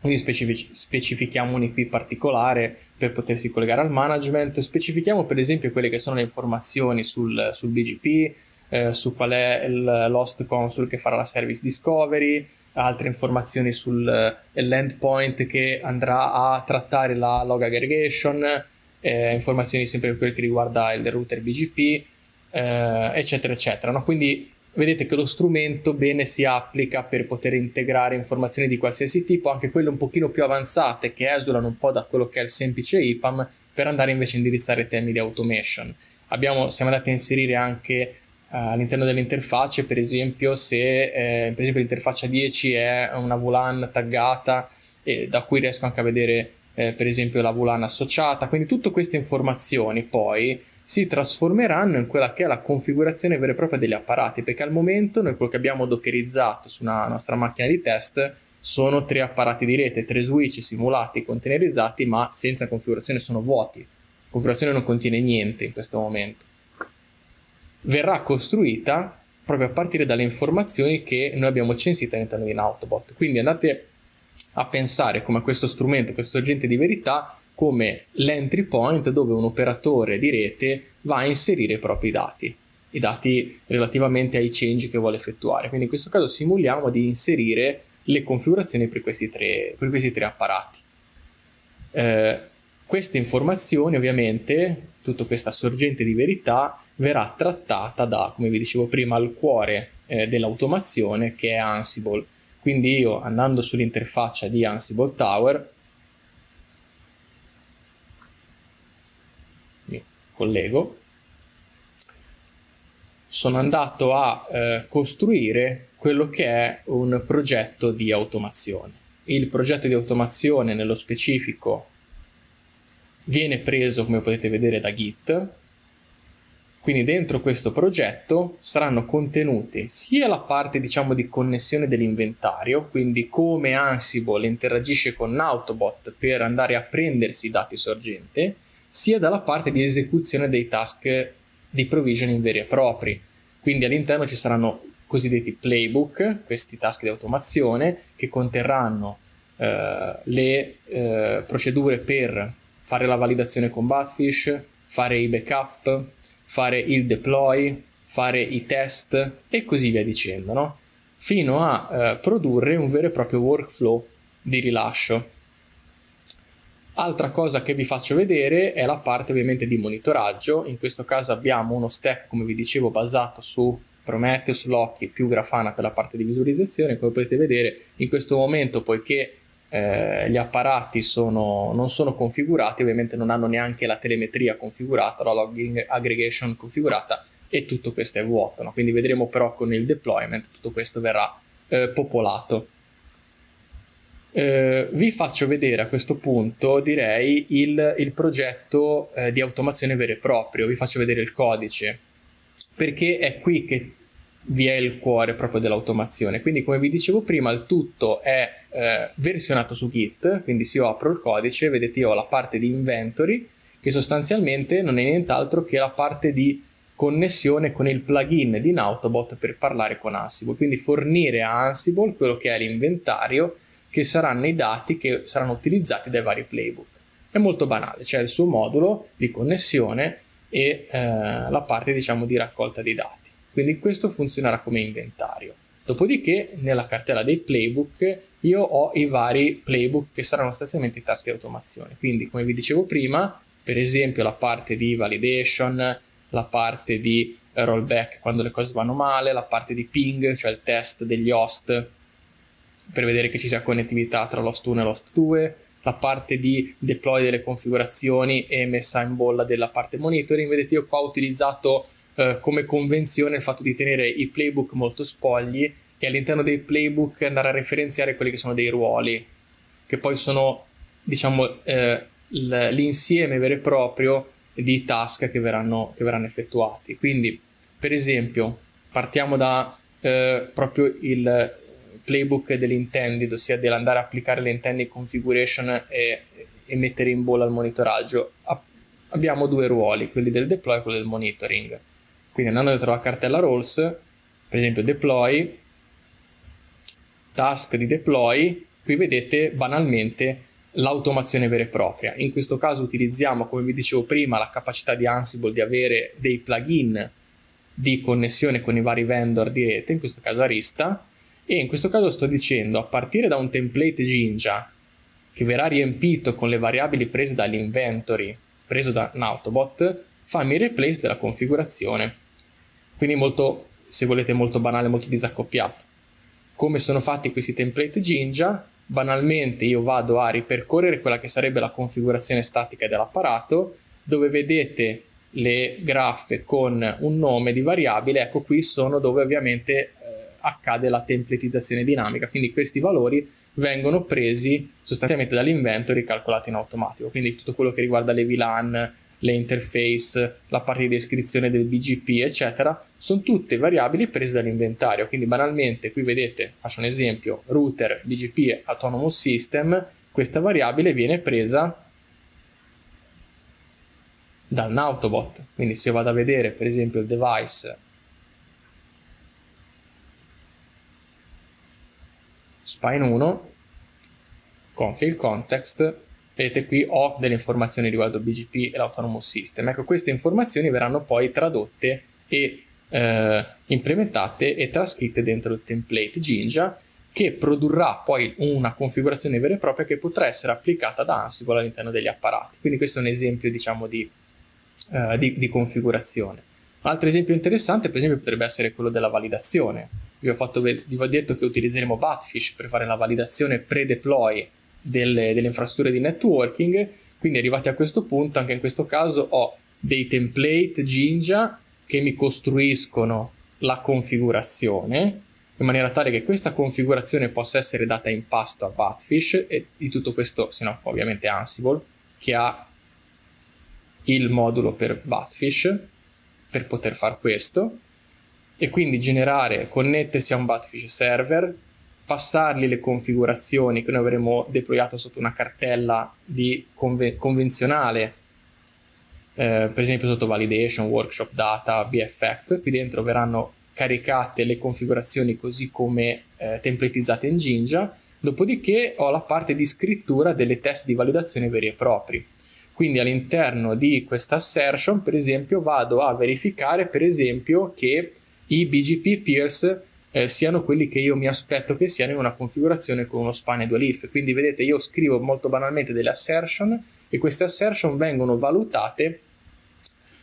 quindi specific- specifichiamo un IP particolare per potersi collegare al management specifichiamo per esempio quelle che sono le informazioni sul, sul BGP eh, su qual è il Lost Console che farà la service discovery altre informazioni sull'endpoint eh, che andrà a trattare la log aggregation, eh, informazioni sempre per quel che riguarda il router BGP, eh, eccetera, eccetera. No? Quindi vedete che lo strumento bene si applica per poter integrare informazioni di qualsiasi tipo, anche quelle un pochino più avanzate che esulano un po' da quello che è il semplice IPAM, per andare invece a indirizzare temi di automation. Abbiamo, siamo andati a inserire anche eh, all'interno delle interfacce, per esempio, se eh, per esempio l'interfaccia 10 è una VLAN taggata, e da cui riesco anche a vedere eh, per esempio la VLAN associata. Quindi tutte queste informazioni poi si trasformeranno in quella che è la configurazione vera e propria degli apparati, perché al momento noi quello che abbiamo dockerizzato su una nostra macchina di test sono tre apparati di rete, tre switch simulati, containerizzati, ma senza configurazione sono vuoti. La configurazione non contiene niente in questo momento verrà costruita proprio a partire dalle informazioni che noi abbiamo censito all'interno di Nautobot. Quindi andate a pensare come questo strumento, questo agente di verità, come l'entry point dove un operatore di rete va a inserire i propri dati, i dati relativamente ai change che vuole effettuare. Quindi in questo caso simuliamo di inserire le configurazioni per questi tre, per questi tre apparati. Eh, queste informazioni ovviamente, tutta questa sorgente di verità, verrà trattata da, come vi dicevo prima, il cuore eh, dell'automazione che è Ansible. Quindi io andando sull'interfaccia di Ansible Tower mi collego sono andato a eh, costruire quello che è un progetto di automazione. Il progetto di automazione nello specifico viene preso, come potete vedere, da Git, quindi dentro questo progetto saranno contenute sia la parte diciamo di connessione dell'inventario, quindi come Ansible interagisce con Autobot per andare a prendersi i dati sorgente, sia dalla parte di esecuzione dei task di provisioning veri e propri. Quindi all'interno ci saranno cosiddetti playbook, questi task di automazione che conterranno eh, le eh, procedure per fare la validazione con Batfish, fare i backup, fare il deploy, fare i test e così via dicendo, no? fino a eh, produrre un vero e proprio workflow di rilascio. Altra cosa che vi faccio vedere è la parte ovviamente di monitoraggio, in questo caso abbiamo uno stack come vi dicevo basato su Prometheus, Loki più Grafana per la parte di visualizzazione, come potete vedere in questo momento poiché eh, gli apparati sono, non sono configurati, ovviamente non hanno neanche la telemetria configurata, la logging aggregation configurata e tutto questo è vuoto. No? Quindi vedremo però con il deployment tutto questo verrà eh, popolato. Eh, vi faccio vedere a questo punto direi il, il progetto eh, di automazione vero e proprio, vi faccio vedere il codice perché è qui che vi è il cuore proprio dell'automazione. Quindi, come vi dicevo prima, il tutto è eh, versionato su Git. Quindi, se io apro il codice, vedete, io ho la parte di inventory, che sostanzialmente non è nient'altro che la parte di connessione con il plugin di Nautobot per parlare con Ansible. Quindi, fornire a Ansible quello che è l'inventario, che saranno i dati che saranno utilizzati dai vari playbook. È molto banale, c'è il suo modulo di connessione e eh, la parte, diciamo, di raccolta dei dati. Quindi questo funzionerà come inventario. Dopodiché nella cartella dei playbook io ho i vari playbook che saranno sostanzialmente i task di automazione. Quindi come vi dicevo prima, per esempio la parte di validation, la parte di rollback quando le cose vanno male, la parte di ping, cioè il test degli host per vedere che ci sia connettività tra l'host 1 e l'host 2, la parte di deploy delle configurazioni e messa in bolla della parte monitoring. Vedete, io qua ho utilizzato eh, come convenzione il fatto di tenere i playbook molto spogli e all'interno dei playbook andare a referenziare quelli che sono dei ruoli, che poi sono, diciamo, eh, l'insieme vero e proprio di task che verranno, che verranno effettuati. Quindi, per esempio, partiamo da eh, proprio il playbook dell'intended, ossia dell'andare a applicare l'intended configuration e, e mettere in bolla il monitoraggio. abbiamo due ruoli, quelli del deploy e quello del monitoring. Quindi andando dentro la cartella roles, per esempio deploy, task di deploy, qui vedete banalmente l'automazione vera e propria. In questo caso utilizziamo, come vi dicevo prima, la capacità di Ansible di avere dei plugin di connessione con i vari vendor di rete, in questo caso Arista, e in questo caso sto dicendo a partire da un template Jinja che verrà riempito con le variabili prese dall'inventory, preso da un Autobot, fammi il replace della configurazione. Quindi molto, se volete, molto banale, molto disaccoppiato. Come sono fatti questi template Jinja? banalmente io vado a ripercorrere quella che sarebbe la configurazione statica dell'apparato, dove vedete le graffe con un nome di variabile, ecco qui sono dove ovviamente accade la templatizzazione dinamica, quindi questi valori vengono presi sostanzialmente dall'inventory e calcolati in automatico, quindi tutto quello che riguarda le VLAN, le interface, la parte di descrizione del BGP, eccetera, sono tutte variabili prese dall'inventario. Quindi banalmente, qui vedete, faccio un esempio, router, BGP, autonomous system, questa variabile viene presa da un. Quindi se io vado a vedere per esempio il device spine 1 config context vedete qui ho delle informazioni riguardo BGP e l'autonomous system. Ecco, queste informazioni verranno poi tradotte e eh, implementate e trascritte dentro il template Jinja che produrrà poi una configurazione vera e propria che potrà essere applicata da Ansible all'interno degli apparati. Quindi questo è un esempio diciamo di, uh, di, di configurazione. Un altro esempio interessante per esempio potrebbe essere quello della validazione. Vi ho, fatto, vi ho detto che utilizzeremo Batfish per fare la validazione pre-deploy delle, delle infrastrutture di networking. Quindi arrivati a questo punto, anche in questo caso ho dei template Jinja che mi costruiscono la configurazione in maniera tale che questa configurazione possa essere data in pasto a Batfish e di tutto questo se no ovviamente Ansible che ha il modulo per Batfish per poter fare questo e quindi generare, connettersi a un Batfish server passargli le configurazioni che noi avremo deployato sotto una cartella di conve- convenzionale, eh, per esempio sotto validation, workshop data, beffect, qui dentro verranno caricate le configurazioni così come eh, templatizzate in Jinja, dopodiché ho la parte di scrittura delle test di validazione veri e propri. Quindi all'interno di questa assertion, per esempio, vado a verificare, per esempio, che i BGP peers eh, siano quelli che io mi aspetto che siano in una configurazione con uno span e due leaf. Quindi vedete, io scrivo molto banalmente delle assertion e queste assertion vengono valutate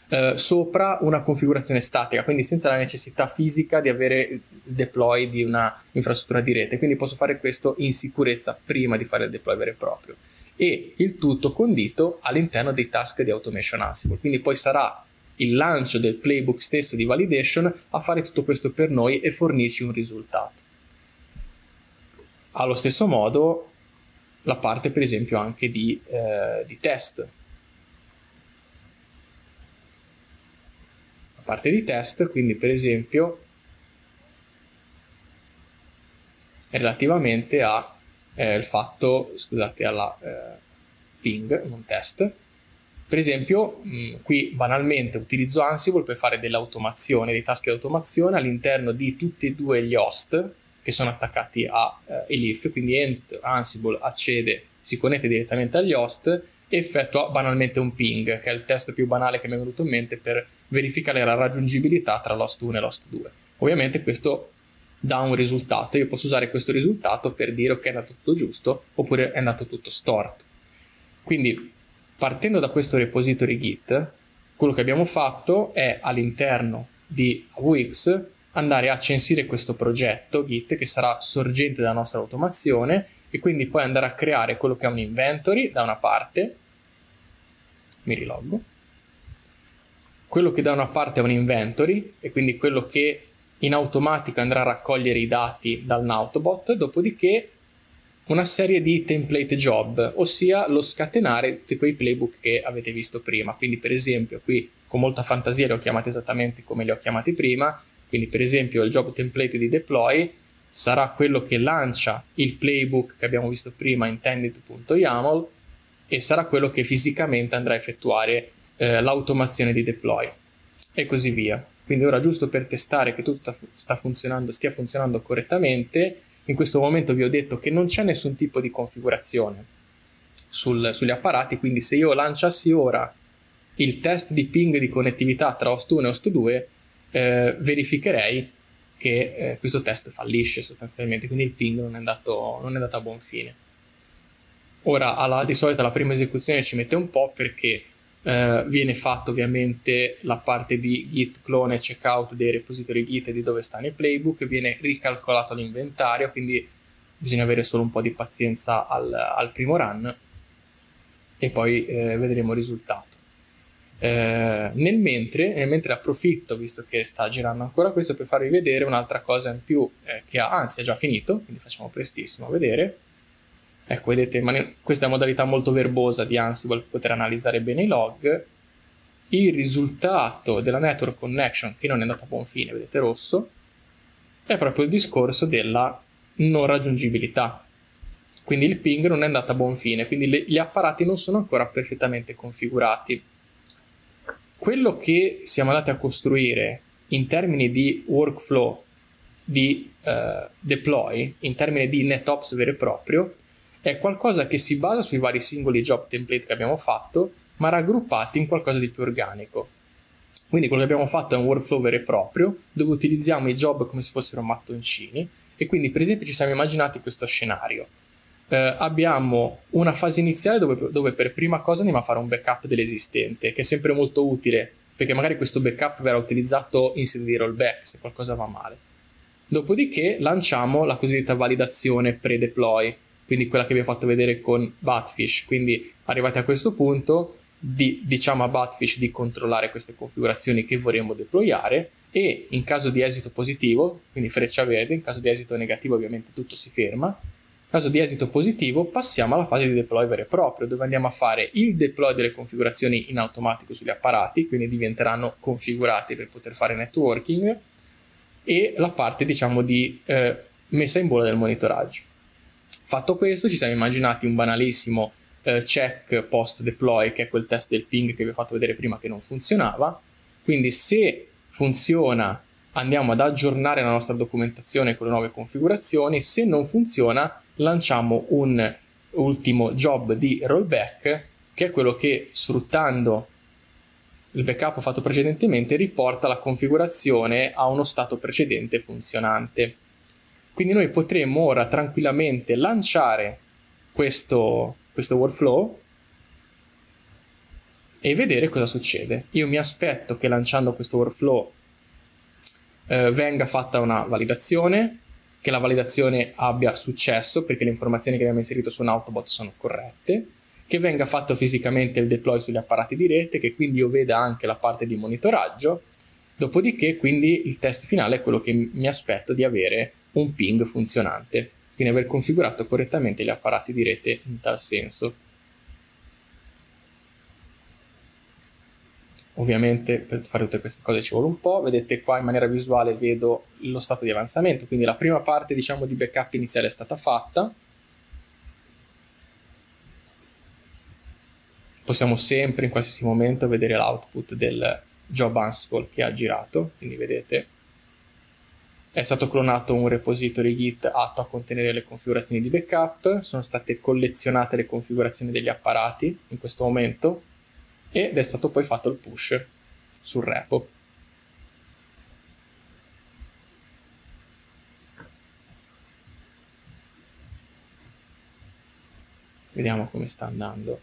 eh, sopra una configurazione statica, quindi senza la necessità fisica di avere il deploy di una infrastruttura di rete. Quindi posso fare questo in sicurezza prima di fare il deploy vero e proprio. E il tutto condito all'interno dei task di automation Ansible. Quindi poi sarà il lancio del playbook stesso di validation a fare tutto questo per noi e fornirci un risultato. Allo stesso modo la parte per esempio anche di, eh, di test. La parte di test, quindi per esempio relativamente al eh, fatto, scusate, alla eh, ping, un test, per esempio, mh, qui banalmente utilizzo Ansible per fare dell'automazione, dei task di automazione all'interno di tutti e due gli host che sono attaccati a uh, Elif, quindi Ansible accede, si connette direttamente agli host e effettua banalmente un ping, che è il test più banale che mi è venuto in mente per verificare la raggiungibilità tra l'host 1 e l'host 2. Ovviamente questo dà un risultato, io posso usare questo risultato per dire ok è andato tutto giusto oppure è andato tutto storto. Quindi Partendo da questo repository Git, quello che abbiamo fatto è all'interno di AVX andare a censire questo progetto Git che sarà sorgente della nostra automazione e quindi poi andare a creare quello che è un inventory da una parte, mi riloggo, quello che da una parte è un inventory e quindi quello che in automatico andrà a raccogliere i dati dal Nautobot, dopodiché una serie di template job, ossia lo scatenare tutti quei playbook che avete visto prima. Quindi per esempio qui con molta fantasia li ho chiamati esattamente come li ho chiamati prima, quindi per esempio il job template di deploy sarà quello che lancia il playbook che abbiamo visto prima intended.yaml e sarà quello che fisicamente andrà a effettuare eh, l'automazione di deploy e così via. Quindi ora giusto per testare che tutto sta funzionando, stia funzionando correttamente, in questo momento vi ho detto che non c'è nessun tipo di configurazione sul, sugli apparati, quindi se io lanciassi ora il test di ping di connettività tra host 1 e host 2, eh, verificherei che eh, questo test fallisce sostanzialmente, quindi il ping non è, andato, non è andato a buon fine. Ora, alla, di solito la prima esecuzione ci mette un po' perché eh, viene fatto ovviamente la parte di git clone checkout dei repository git e di dove stanno i playbook, viene ricalcolato l'inventario, quindi bisogna avere solo un po' di pazienza al, al primo run e poi eh, vedremo il risultato. Eh, nel, mentre, nel mentre approfitto, visto che sta girando ancora questo, per farvi vedere un'altra cosa in più eh, che ha, anzi è già finito, quindi facciamo prestissimo a vedere. Ecco, vedete, questa è una modalità molto verbosa di Ansible per poter analizzare bene i log. Il risultato della network connection, che non è andata a buon fine, vedete rosso, è proprio il discorso della non raggiungibilità. Quindi il ping non è andato a buon fine, quindi le- gli apparati non sono ancora perfettamente configurati. Quello che siamo andati a costruire in termini di workflow, di uh, deploy, in termini di NetOps vero e proprio, è qualcosa che si basa sui vari singoli job template che abbiamo fatto, ma raggruppati in qualcosa di più organico. Quindi quello che abbiamo fatto è un workflow vero e proprio, dove utilizziamo i job come se fossero mattoncini, e quindi per esempio ci siamo immaginati questo scenario. Eh, abbiamo una fase iniziale dove, dove per prima cosa andiamo a fare un backup dell'esistente, che è sempre molto utile, perché magari questo backup verrà utilizzato in sede di rollback se qualcosa va male. Dopodiché lanciamo la cosiddetta validazione pre-deploy, quindi quella che vi ho fatto vedere con Batfish. Quindi arrivati a questo punto di, diciamo a Batfish di controllare queste configurazioni che vorremmo deployare e in caso di esito positivo, quindi freccia verde, in caso di esito negativo ovviamente tutto si ferma, in caso di esito positivo passiamo alla fase di deploy vero e proprio dove andiamo a fare il deploy delle configurazioni in automatico sugli apparati, quindi diventeranno configurati per poter fare networking e la parte diciamo di eh, messa in bolla del monitoraggio. Fatto questo, ci siamo immaginati un banalissimo eh, check post deploy, che è quel test del ping che vi ho fatto vedere prima che non funzionava. Quindi se funziona, andiamo ad aggiornare la nostra documentazione con le nuove configurazioni. Se non funziona, lanciamo un ultimo job di rollback, che è quello che sfruttando il backup fatto precedentemente riporta la configurazione a uno stato precedente funzionante. Quindi noi potremmo ora tranquillamente lanciare questo, questo workflow e vedere cosa succede. Io mi aspetto che lanciando questo workflow eh, venga fatta una validazione, che la validazione abbia successo perché le informazioni che abbiamo inserito su un Autobot sono corrette, che venga fatto fisicamente il deploy sugli apparati di rete, che quindi io veda anche la parte di monitoraggio, dopodiché quindi il test finale è quello che mi aspetto di avere un ping funzionante, quindi aver configurato correttamente gli apparati di rete in tal senso. Ovviamente per fare tutte queste cose ci vuole un po', vedete qua in maniera visuale vedo lo stato di avanzamento, quindi la prima parte diciamo di backup iniziale è stata fatta. Possiamo sempre in qualsiasi momento vedere l'output del job Ansible che ha girato, quindi vedete è stato clonato un repository Git atto a contenere le configurazioni di backup, sono state collezionate le configurazioni degli apparati in questo momento ed è stato poi fatto il push sul repo. Vediamo come sta andando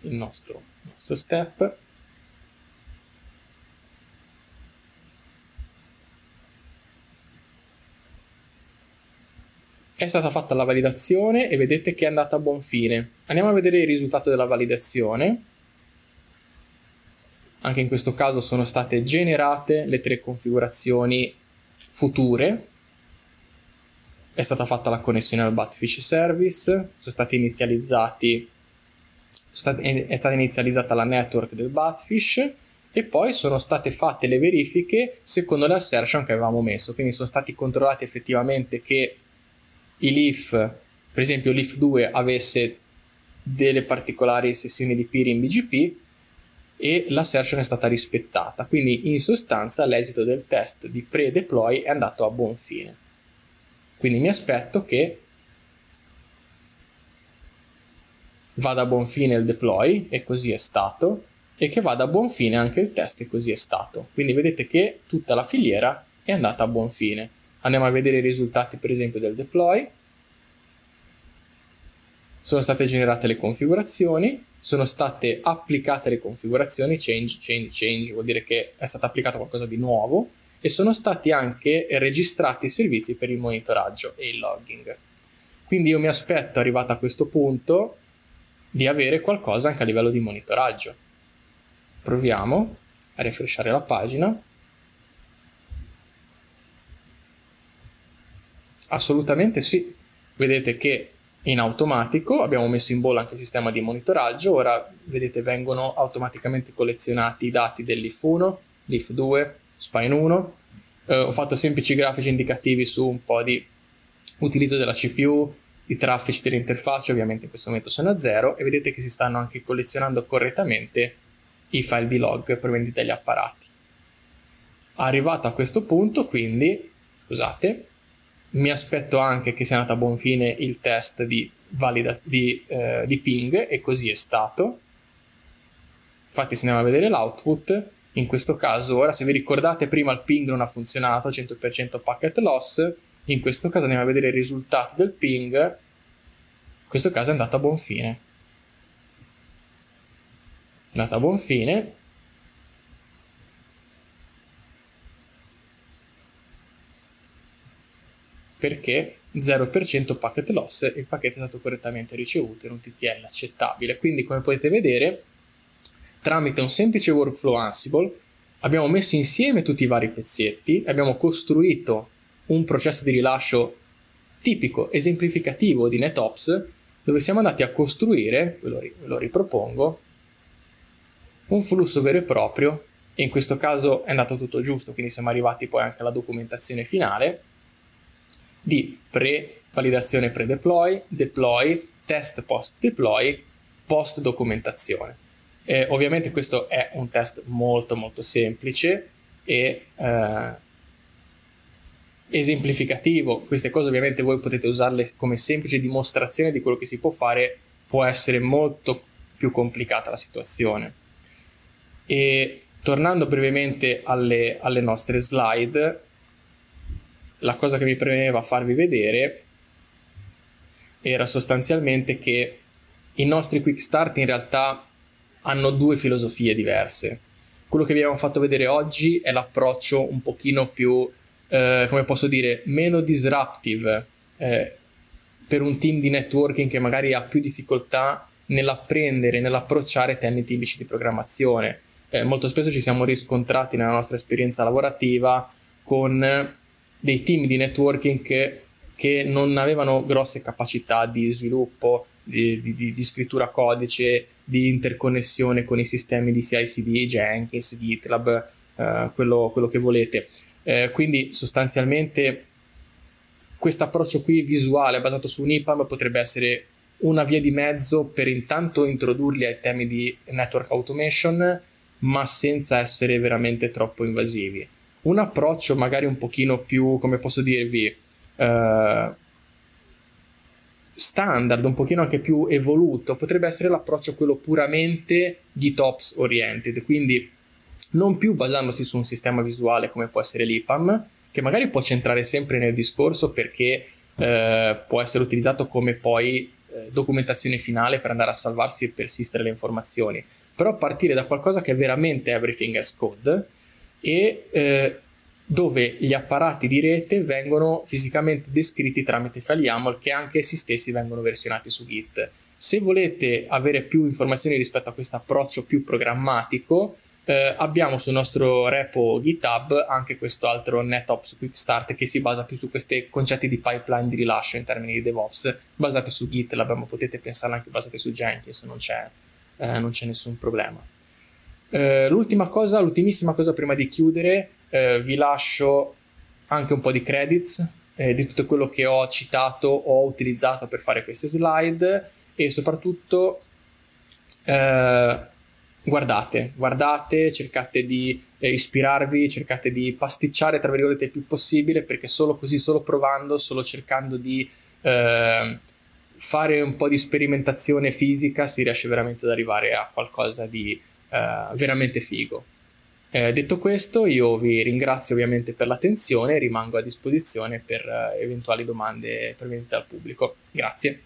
il nostro, il nostro step. È stata fatta la validazione e vedete che è andata a buon fine. Andiamo a vedere il risultato della validazione. Anche in questo caso sono state generate le tre configurazioni future. È stata fatta la connessione al Batfish Service, sono stati inizializzati è stata inizializzata la network del Batfish e poi sono state fatte le verifiche secondo le assertion che avevamo messo, quindi sono stati controllati effettivamente che il leaf, per esempio leaf 2 avesse delle particolari sessioni di peer in BGP e l'assertion è stata rispettata, quindi in sostanza l'esito del test di pre-deploy è andato a buon fine. Quindi mi aspetto che vada a buon fine il deploy e così è stato e che vada a buon fine anche il test e così è stato. Quindi vedete che tutta la filiera è andata a buon fine. Andiamo a vedere i risultati per esempio del deploy. Sono state generate le configurazioni, sono state applicate le configurazioni, change, change, change, vuol dire che è stato applicato qualcosa di nuovo e sono stati anche registrati i servizi per il monitoraggio e il logging. Quindi io mi aspetto, arrivato a questo punto, di avere qualcosa anche a livello di monitoraggio. Proviamo a refreshare la pagina. Assolutamente sì. Vedete che in automatico abbiamo messo in bolla anche il sistema di monitoraggio. Ora vedete vengono automaticamente collezionati i dati dell'IF 1, l'IF 2, Spine 1. Eh, ho fatto semplici grafici indicativi su un po' di utilizzo della CPU, i traffici delle interfacce ovviamente in questo momento sono a zero e vedete che si stanno anche collezionando correttamente i file di log provenienti dagli apparati. Arrivato a questo punto, quindi, scusate, mi aspetto anche che sia andato a buon fine il test di, valida- di, eh, di ping e così è stato. Infatti se andiamo a vedere l'output, in questo caso ora se vi ricordate prima il ping non ha funzionato, 100% packet loss, in questo caso andiamo a vedere il risultato del ping in questo caso è andato a buon fine è andato a buon fine perché 0% packet loss e il pacchetto è stato correttamente ricevuto in un TTL accettabile. Quindi come potete vedere tramite un semplice workflow Ansible abbiamo messo insieme tutti i vari pezzetti abbiamo costruito un processo di rilascio tipico, esemplificativo di NetOps, dove siamo andati a costruire, ve lo, ve lo ripropongo, un flusso vero e proprio, e in questo caso è andato tutto giusto, quindi siamo arrivati poi anche alla documentazione finale, di pre-validazione pre-deploy, deploy, test post-deploy, post-documentazione. Eh, ovviamente questo è un test molto molto semplice e eh, esemplificativo, queste cose ovviamente voi potete usarle come semplice dimostrazione di quello che si può fare, può essere molto più complicata la situazione. E tornando brevemente alle, alle nostre slide, la cosa che mi premeva farvi vedere era sostanzialmente che i nostri quick start in realtà hanno due filosofie diverse. Quello che vi abbiamo fatto vedere oggi è l'approccio un pochino più eh, come posso dire, meno disruptive eh, per un team di networking che magari ha più difficoltà nell'apprendere, nell'approcciare temi tipici di programmazione. Eh, molto spesso ci siamo riscontrati nella nostra esperienza lavorativa con dei team di networking che, che non avevano grosse capacità di sviluppo, di, di, di, scrittura codice, di interconnessione con i sistemi di CI/CD, Jenkins, GitLab, eh, quello, quello che volete. Eh, quindi sostanzialmente questo approccio qui visuale basato su un IPAM potrebbe essere una via di mezzo per intanto introdurli ai temi di network automation, ma senza essere veramente troppo invasivi. Un approccio magari un pochino più, come posso dirvi, eh, standard, un pochino anche più evoluto, potrebbe essere l'approccio quello puramente GitOps oriented, quindi non più basandosi su un sistema visuale come può essere l'IPAM, che magari può centrare sempre nel discorso perché eh, può essere utilizzato come poi eh, documentazione finale per andare a salvarsi e persistere le informazioni, però partire da qualcosa che è veramente everything as code e eh, dove gli apparati di rete vengono fisicamente descritti tramite file YAML che anche essi stessi vengono versionati su Git. Se volete avere più informazioni rispetto a questo approccio più programmatico, eh, abbiamo sul nostro repo GitHub anche questo altro NetOps Quick Start che si basa più su questi concetti di pipeline di rilascio in termini di DevOps, basati su ma potete pensarla anche basate su Jenkins, non c'è, eh, non c'è nessun problema. Eh, l'ultima cosa, l'ultimissima cosa prima di chiudere, eh, vi lascio anche un po' di credits eh, di tutto quello che ho citato o utilizzato per fare queste slide e soprattutto eh, guardate, guardate, cercate di eh, ispirarvi, cercate di pasticciare tra virgolette il più possibile perché solo così, solo provando, solo cercando di eh, fare un po' di sperimentazione fisica si riesce veramente ad arrivare a qualcosa di eh, veramente figo. Eh, detto questo, io vi ringrazio ovviamente per l'attenzione e rimango a disposizione per uh, eventuali domande provenienti dal pubblico. Grazie.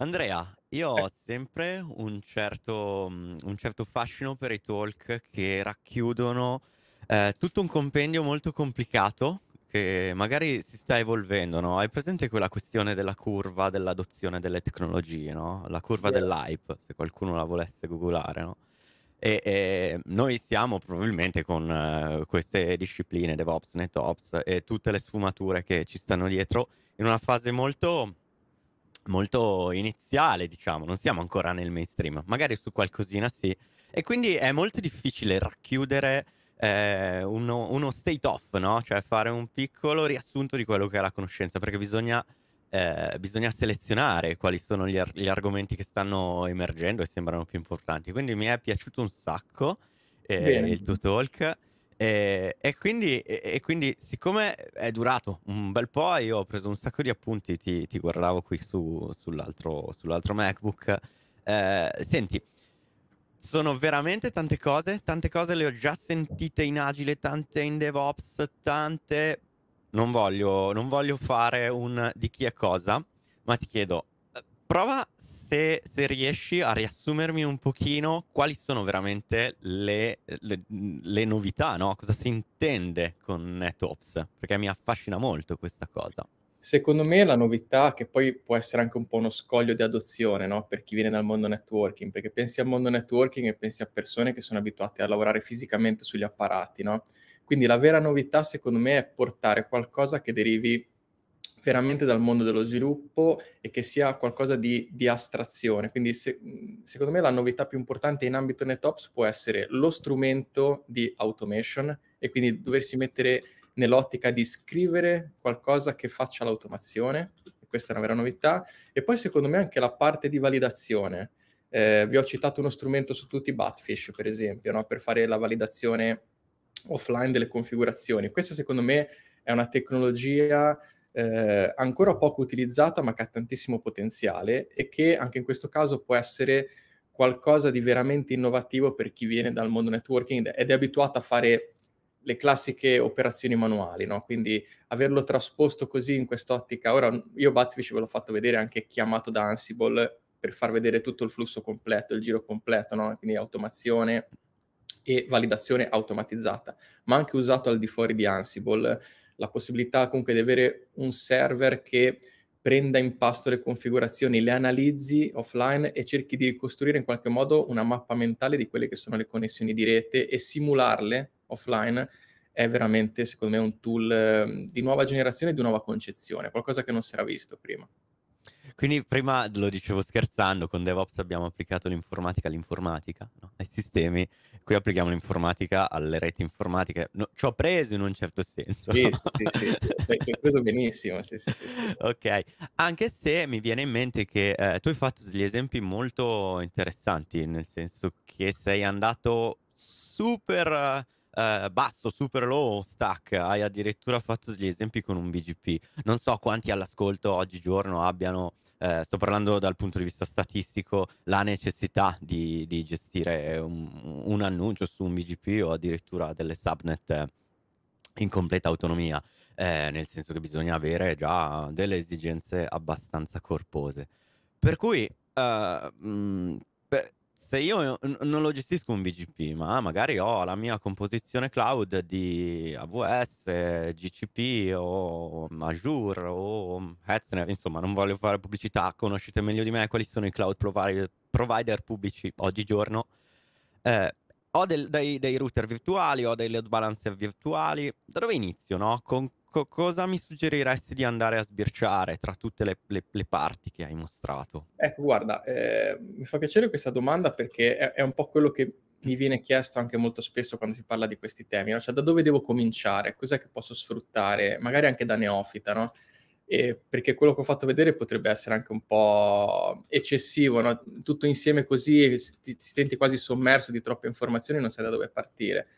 Andrea, io ho sempre un certo, un certo fascino per i talk che racchiudono eh, tutto un compendio molto complicato che magari si sta evolvendo, no? Hai presente quella questione della curva dell'adozione delle tecnologie, no? La curva yeah. dell'hype, se qualcuno la volesse googolare, no? E, e noi siamo probabilmente con uh, queste discipline, DevOps, NetOps e tutte le sfumature che ci stanno dietro in una fase molto, molto iniziale, diciamo, non siamo ancora nel mainstream, magari su qualcosina sì, e quindi è molto difficile racchiudere eh, uno, uno, state off, no? Cioè fare un piccolo riassunto di quello che è la conoscenza, perché bisogna, eh, bisogna selezionare quali sono gli, ar- gli, argomenti che stanno emergendo e sembrano più importanti. Quindi mi è piaciuto un sacco eh, il tuo talk. E, e, quindi, e, e, quindi, siccome è durato un bel po', io ho preso un sacco di appunti, ti, ti guardavo qui su, sull'altro, sull'altro MacBook. Eh, senti, sono veramente tante cose, tante cose le ho già sentite in Agile, tante in DevOps, tante... Non voglio, non voglio fare un di chi è cosa, ma ti chiedo, prova se, se, riesci a riassumermi un pochino quali sono veramente le, le, le novità, no? Cosa si intende con NetOps, perché mi affascina molto questa cosa. Secondo me la novità, che poi può essere anche un po' uno scoglio di adozione, no? Per chi viene dal mondo networking, perché pensi al mondo networking e pensi a persone che sono abituate a lavorare fisicamente sugli apparati, no? Quindi la vera novità, secondo me, è portare qualcosa che derivi veramente dal mondo dello sviluppo e che sia qualcosa di, di astrazione. Quindi se, secondo me la novità più importante in ambito NetOps può essere lo strumento di automation e quindi doversi mettere nell'ottica di scrivere qualcosa che faccia l'automazione, questa è una vera novità, e poi secondo me anche la parte di validazione. Eh, vi ho citato uno strumento su tutti, Batfish per esempio, no? per fare la validazione offline delle configurazioni. Questa secondo me è una tecnologia eh, ancora poco utilizzata ma che ha tantissimo potenziale e che anche in questo caso può essere qualcosa di veramente innovativo per chi viene dal mondo networking ed è abituato a fare le classiche operazioni manuali, no? Quindi averlo trasposto così in quest'ottica, ora io Batfish ve l'ho fatto vedere anche chiamato da Ansible per far vedere tutto il flusso completo, il giro completo, no? Quindi automazione e validazione automatizzata, ma anche usato al di fuori di Ansible, la possibilità comunque di avere un server che prenda in pasto le configurazioni, le analizzi offline e cerchi di ricostruire in qualche modo una mappa mentale di quelle che sono le connessioni di rete e simularle offline è veramente, secondo me, un tool eh, di nuova generazione, di nuova concezione, qualcosa che non si era visto prima. Quindi prima lo dicevo scherzando, con DevOps abbiamo applicato l'informatica all'informatica, no? ai sistemi, qui applichiamo l'informatica alle reti informatiche. No, ci ho preso in un certo senso. Sì, sì, sì, sì, sì. hai preso benissimo. Sì, sì, sì, ok, anche se mi viene in mente che eh, tu hai fatto degli esempi molto interessanti, nel senso che sei andato super eh, basso, super low stack, hai addirittura fatto degli esempi con un BGP. Non so quanti all'ascolto oggigiorno abbiano, eh, sto parlando dal punto di vista statistico, la necessità di, di gestire un, un, annuncio su un BGP o addirittura delle subnet in completa autonomia. eh, nel senso che bisogna avere già delle esigenze abbastanza corpose. Per cui, uh, mh, beh, se io non lo gestisco un BGP, ma magari ho la mia composizione cloud di AWS, GCP o Azure o Hetzner, insomma, non voglio fare pubblicità, conoscete meglio di me quali sono i cloud provider, provider pubblici oggigiorno. Eh, ho del, dei, dei, router virtuali, ho dei load balancer virtuali. Da dove inizio, no? Con co- cosa mi suggeriresti di andare a sbirciare tra tutte le, le, le parti che hai mostrato? Ecco, guarda, eh, mi fa piacere questa domanda perché è, è, un po' quello che mi viene chiesto anche molto spesso quando si parla di questi temi, no? Cioè, da dove devo cominciare? Cos'è che posso sfruttare? Magari anche da neofita, no? E perché quello che ho fatto vedere potrebbe essere anche un po' eccessivo, no? tutto insieme così ti, ti senti quasi sommerso di troppe informazioni e non sai da dove partire.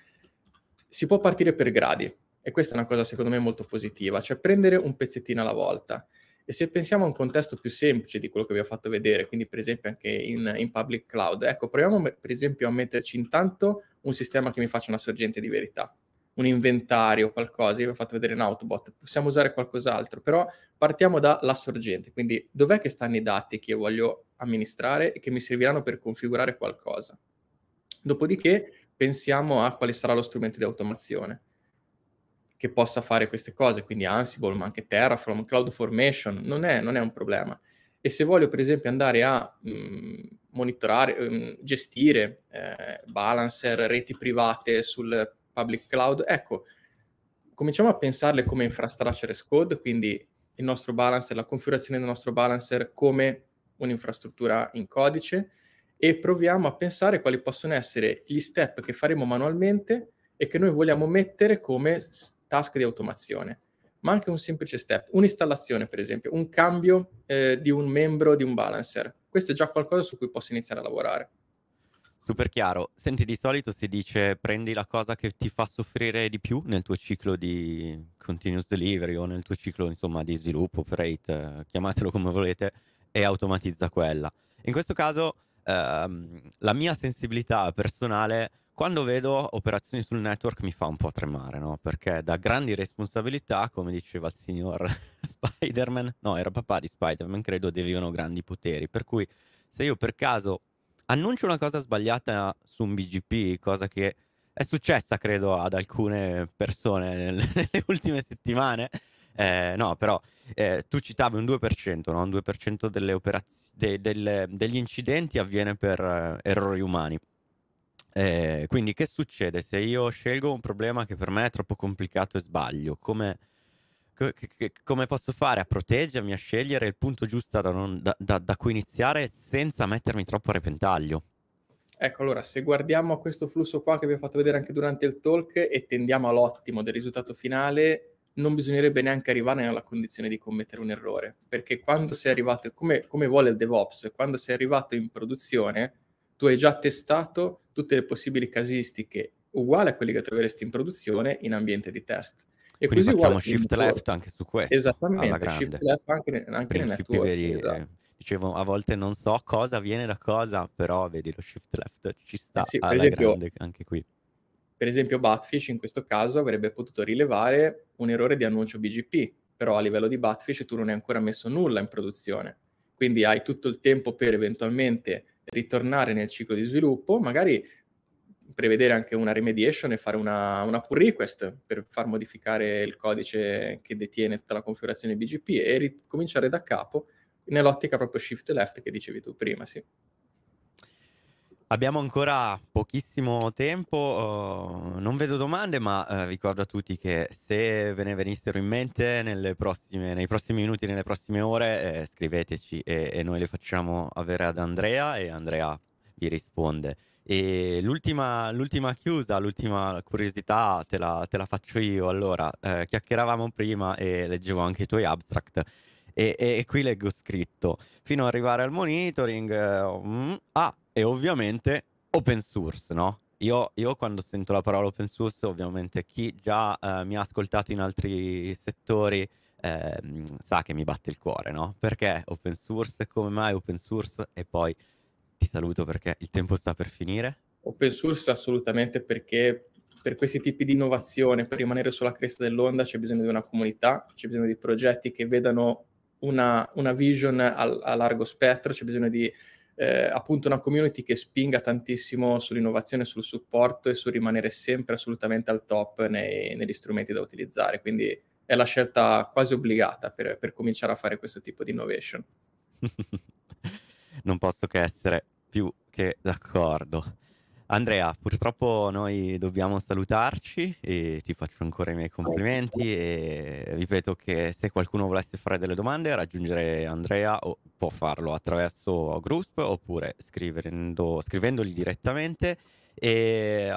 Si può partire per gradi e questa è una cosa secondo me molto positiva, cioè prendere un pezzettino alla volta. E se pensiamo a un contesto più semplice di quello che vi ho fatto vedere, quindi per esempio anche in, in public cloud, ecco, proviamo per esempio a metterci intanto un sistema che mi faccia una sorgente di verità un inventario, qualcosa, io vi ho fatto vedere in Autobot, possiamo usare qualcos'altro, però partiamo dalla sorgente, quindi dov'è che stanno i dati che io voglio amministrare e che mi serviranno per configurare qualcosa. Dopodiché pensiamo a quale sarà lo strumento di automazione che possa fare queste cose, quindi Ansible, ma anche Terraform, CloudFormation, non è, non è un problema. E se voglio per esempio andare a mh, mm, monitorare, mh, mm, gestire eh, balancer, reti private sul public cloud, ecco, cominciamo a pensarle come infrastructure as code, quindi il nostro balancer, la configurazione del nostro balancer come un'infrastruttura in codice e proviamo a pensare quali possono essere gli step che faremo manualmente e che noi vogliamo mettere come task di automazione, ma anche un semplice step, un'installazione per esempio, un cambio eh, di un membro di un balancer. Questo è già qualcosa su cui posso iniziare a lavorare. Super chiaro. Senti, di solito si dice prendi la cosa che ti fa soffrire di più nel tuo ciclo di continuous delivery o nel tuo ciclo, insomma, di sviluppo, operate, eh, chiamatelo come volete, e automatizza quella. In questo caso, ehm, la mia sensibilità personale, quando vedo operazioni sul network, mi fa un po' tremare, no? Perché da grandi responsabilità, come diceva il signor Spider-Man, no, era papà di Spider-Man, credo, derivano grandi poteri. Per cui, se io per caso annuncio una cosa sbagliata su un BGP, cosa che è successa credo ad alcune persone nelle, nelle ultime settimane. Eh, no, però eh, tu citavi un 2%, no? un 2% delle operaz- de- delle, degli incidenti avviene per eh, errori umani. Eh, quindi che succede se io scelgo un problema che per me è troppo complicato e sbaglio? Come, come posso fare a proteggermi, a scegliere il punto giusto da, non, da, da, da, cui iniziare senza mettermi troppo a repentaglio? Ecco, allora, se guardiamo a questo flusso qua che vi ho fatto vedere anche durante il talk e tendiamo all'ottimo del risultato finale, non bisognerebbe neanche arrivare nella condizione di commettere un errore, perché quando sei arrivato, come, come vuole il DevOps, quando sei arrivato in produzione, tu hai già testato tutte le possibili casistiche uguali a quelle che troveresti in produzione in ambiente di test. E Quindi così facciamo shift left anche su questo. Esattamente, shift left anche, anche nel network. Veri, esatto. eh, dicevo, a volte non so cosa viene da cosa, però vedi lo shift left ci sta eh sì, alla esempio, grande anche qui. Per esempio Batfish in questo caso avrebbe potuto rilevare un errore di annuncio BGP, però a livello di Batfish tu non hai ancora messo nulla in produzione. Quindi hai tutto il tempo per eventualmente ritornare nel ciclo di sviluppo, magari prevedere anche una remediation e fare una, una, pull request per far modificare il codice che detiene tutta la configurazione BGP e ricominciare da capo nell'ottica proprio shift left che dicevi tu prima, sì. Abbiamo ancora pochissimo tempo, uh, non vedo domande, ma uh, ricordo a tutti che se ve ne venissero in mente prossime, nei prossimi minuti, nelle prossime ore, eh, scriveteci e, e noi le facciamo avere ad Andrea e Andrea vi risponde. L'ultima, l'ultima chiusa, l'ultima curiosità te la, te la faccio io. Allora, eh, chiacchieravamo prima e leggevo anche i tuoi abstract. E, e, e qui leggo scritto fino ad arrivare al monitoring. Eh, mm, ah, e ovviamente open source, no? Io, io, quando sento la parola open source, ovviamente chi già eh, mi ha ascoltato in altri settori eh, sa che mi batte il cuore, no? Perché open source, come mai open source? E poi ti saluto perché il tempo sta per finire. Open source assolutamente perché per questi tipi di innovazione, per rimanere sulla cresta dell'onda, c'è bisogno di una comunità, c'è bisogno di progetti che vedano una, una vision a, a, largo spettro, c'è bisogno di eh, appunto una community che spinga tantissimo sull'innovazione, sul supporto e sul rimanere sempre assolutamente al top nei, negli strumenti da utilizzare. Quindi è la scelta quasi obbligata per, per cominciare a fare questo tipo di innovation. non posso che essere più che d'accordo. Andrea, purtroppo noi dobbiamo salutarci e ti faccio ancora i miei complimenti e ripeto che se qualcuno volesse fare delle domande raggiungere Andrea può farlo attraverso Grusp oppure scrivendogli direttamente. E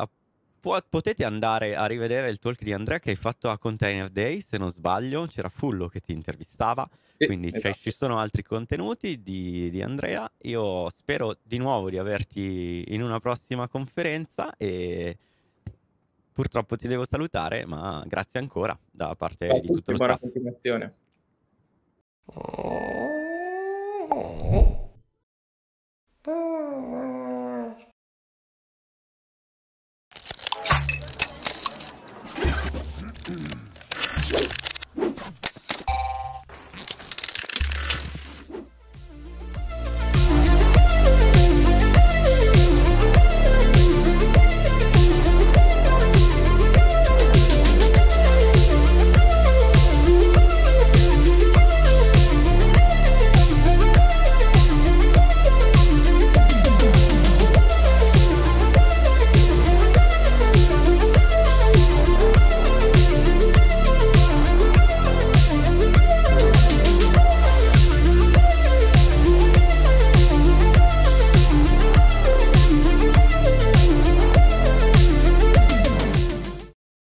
potete andare a rivedere il talk di Andrea che hai fatto a Container Day, se non sbaglio, c'era Fullo che ti intervistava, sì, quindi cioè, esatto. cioè, ci sono altri contenuti di, di, Andrea. Io spero di nuovo di averti in una prossima conferenza e purtroppo ti devo salutare, ma grazie ancora da parte Ciao di tutto il lo buona staff. Buona continuazione. Oh. Mm-hmm.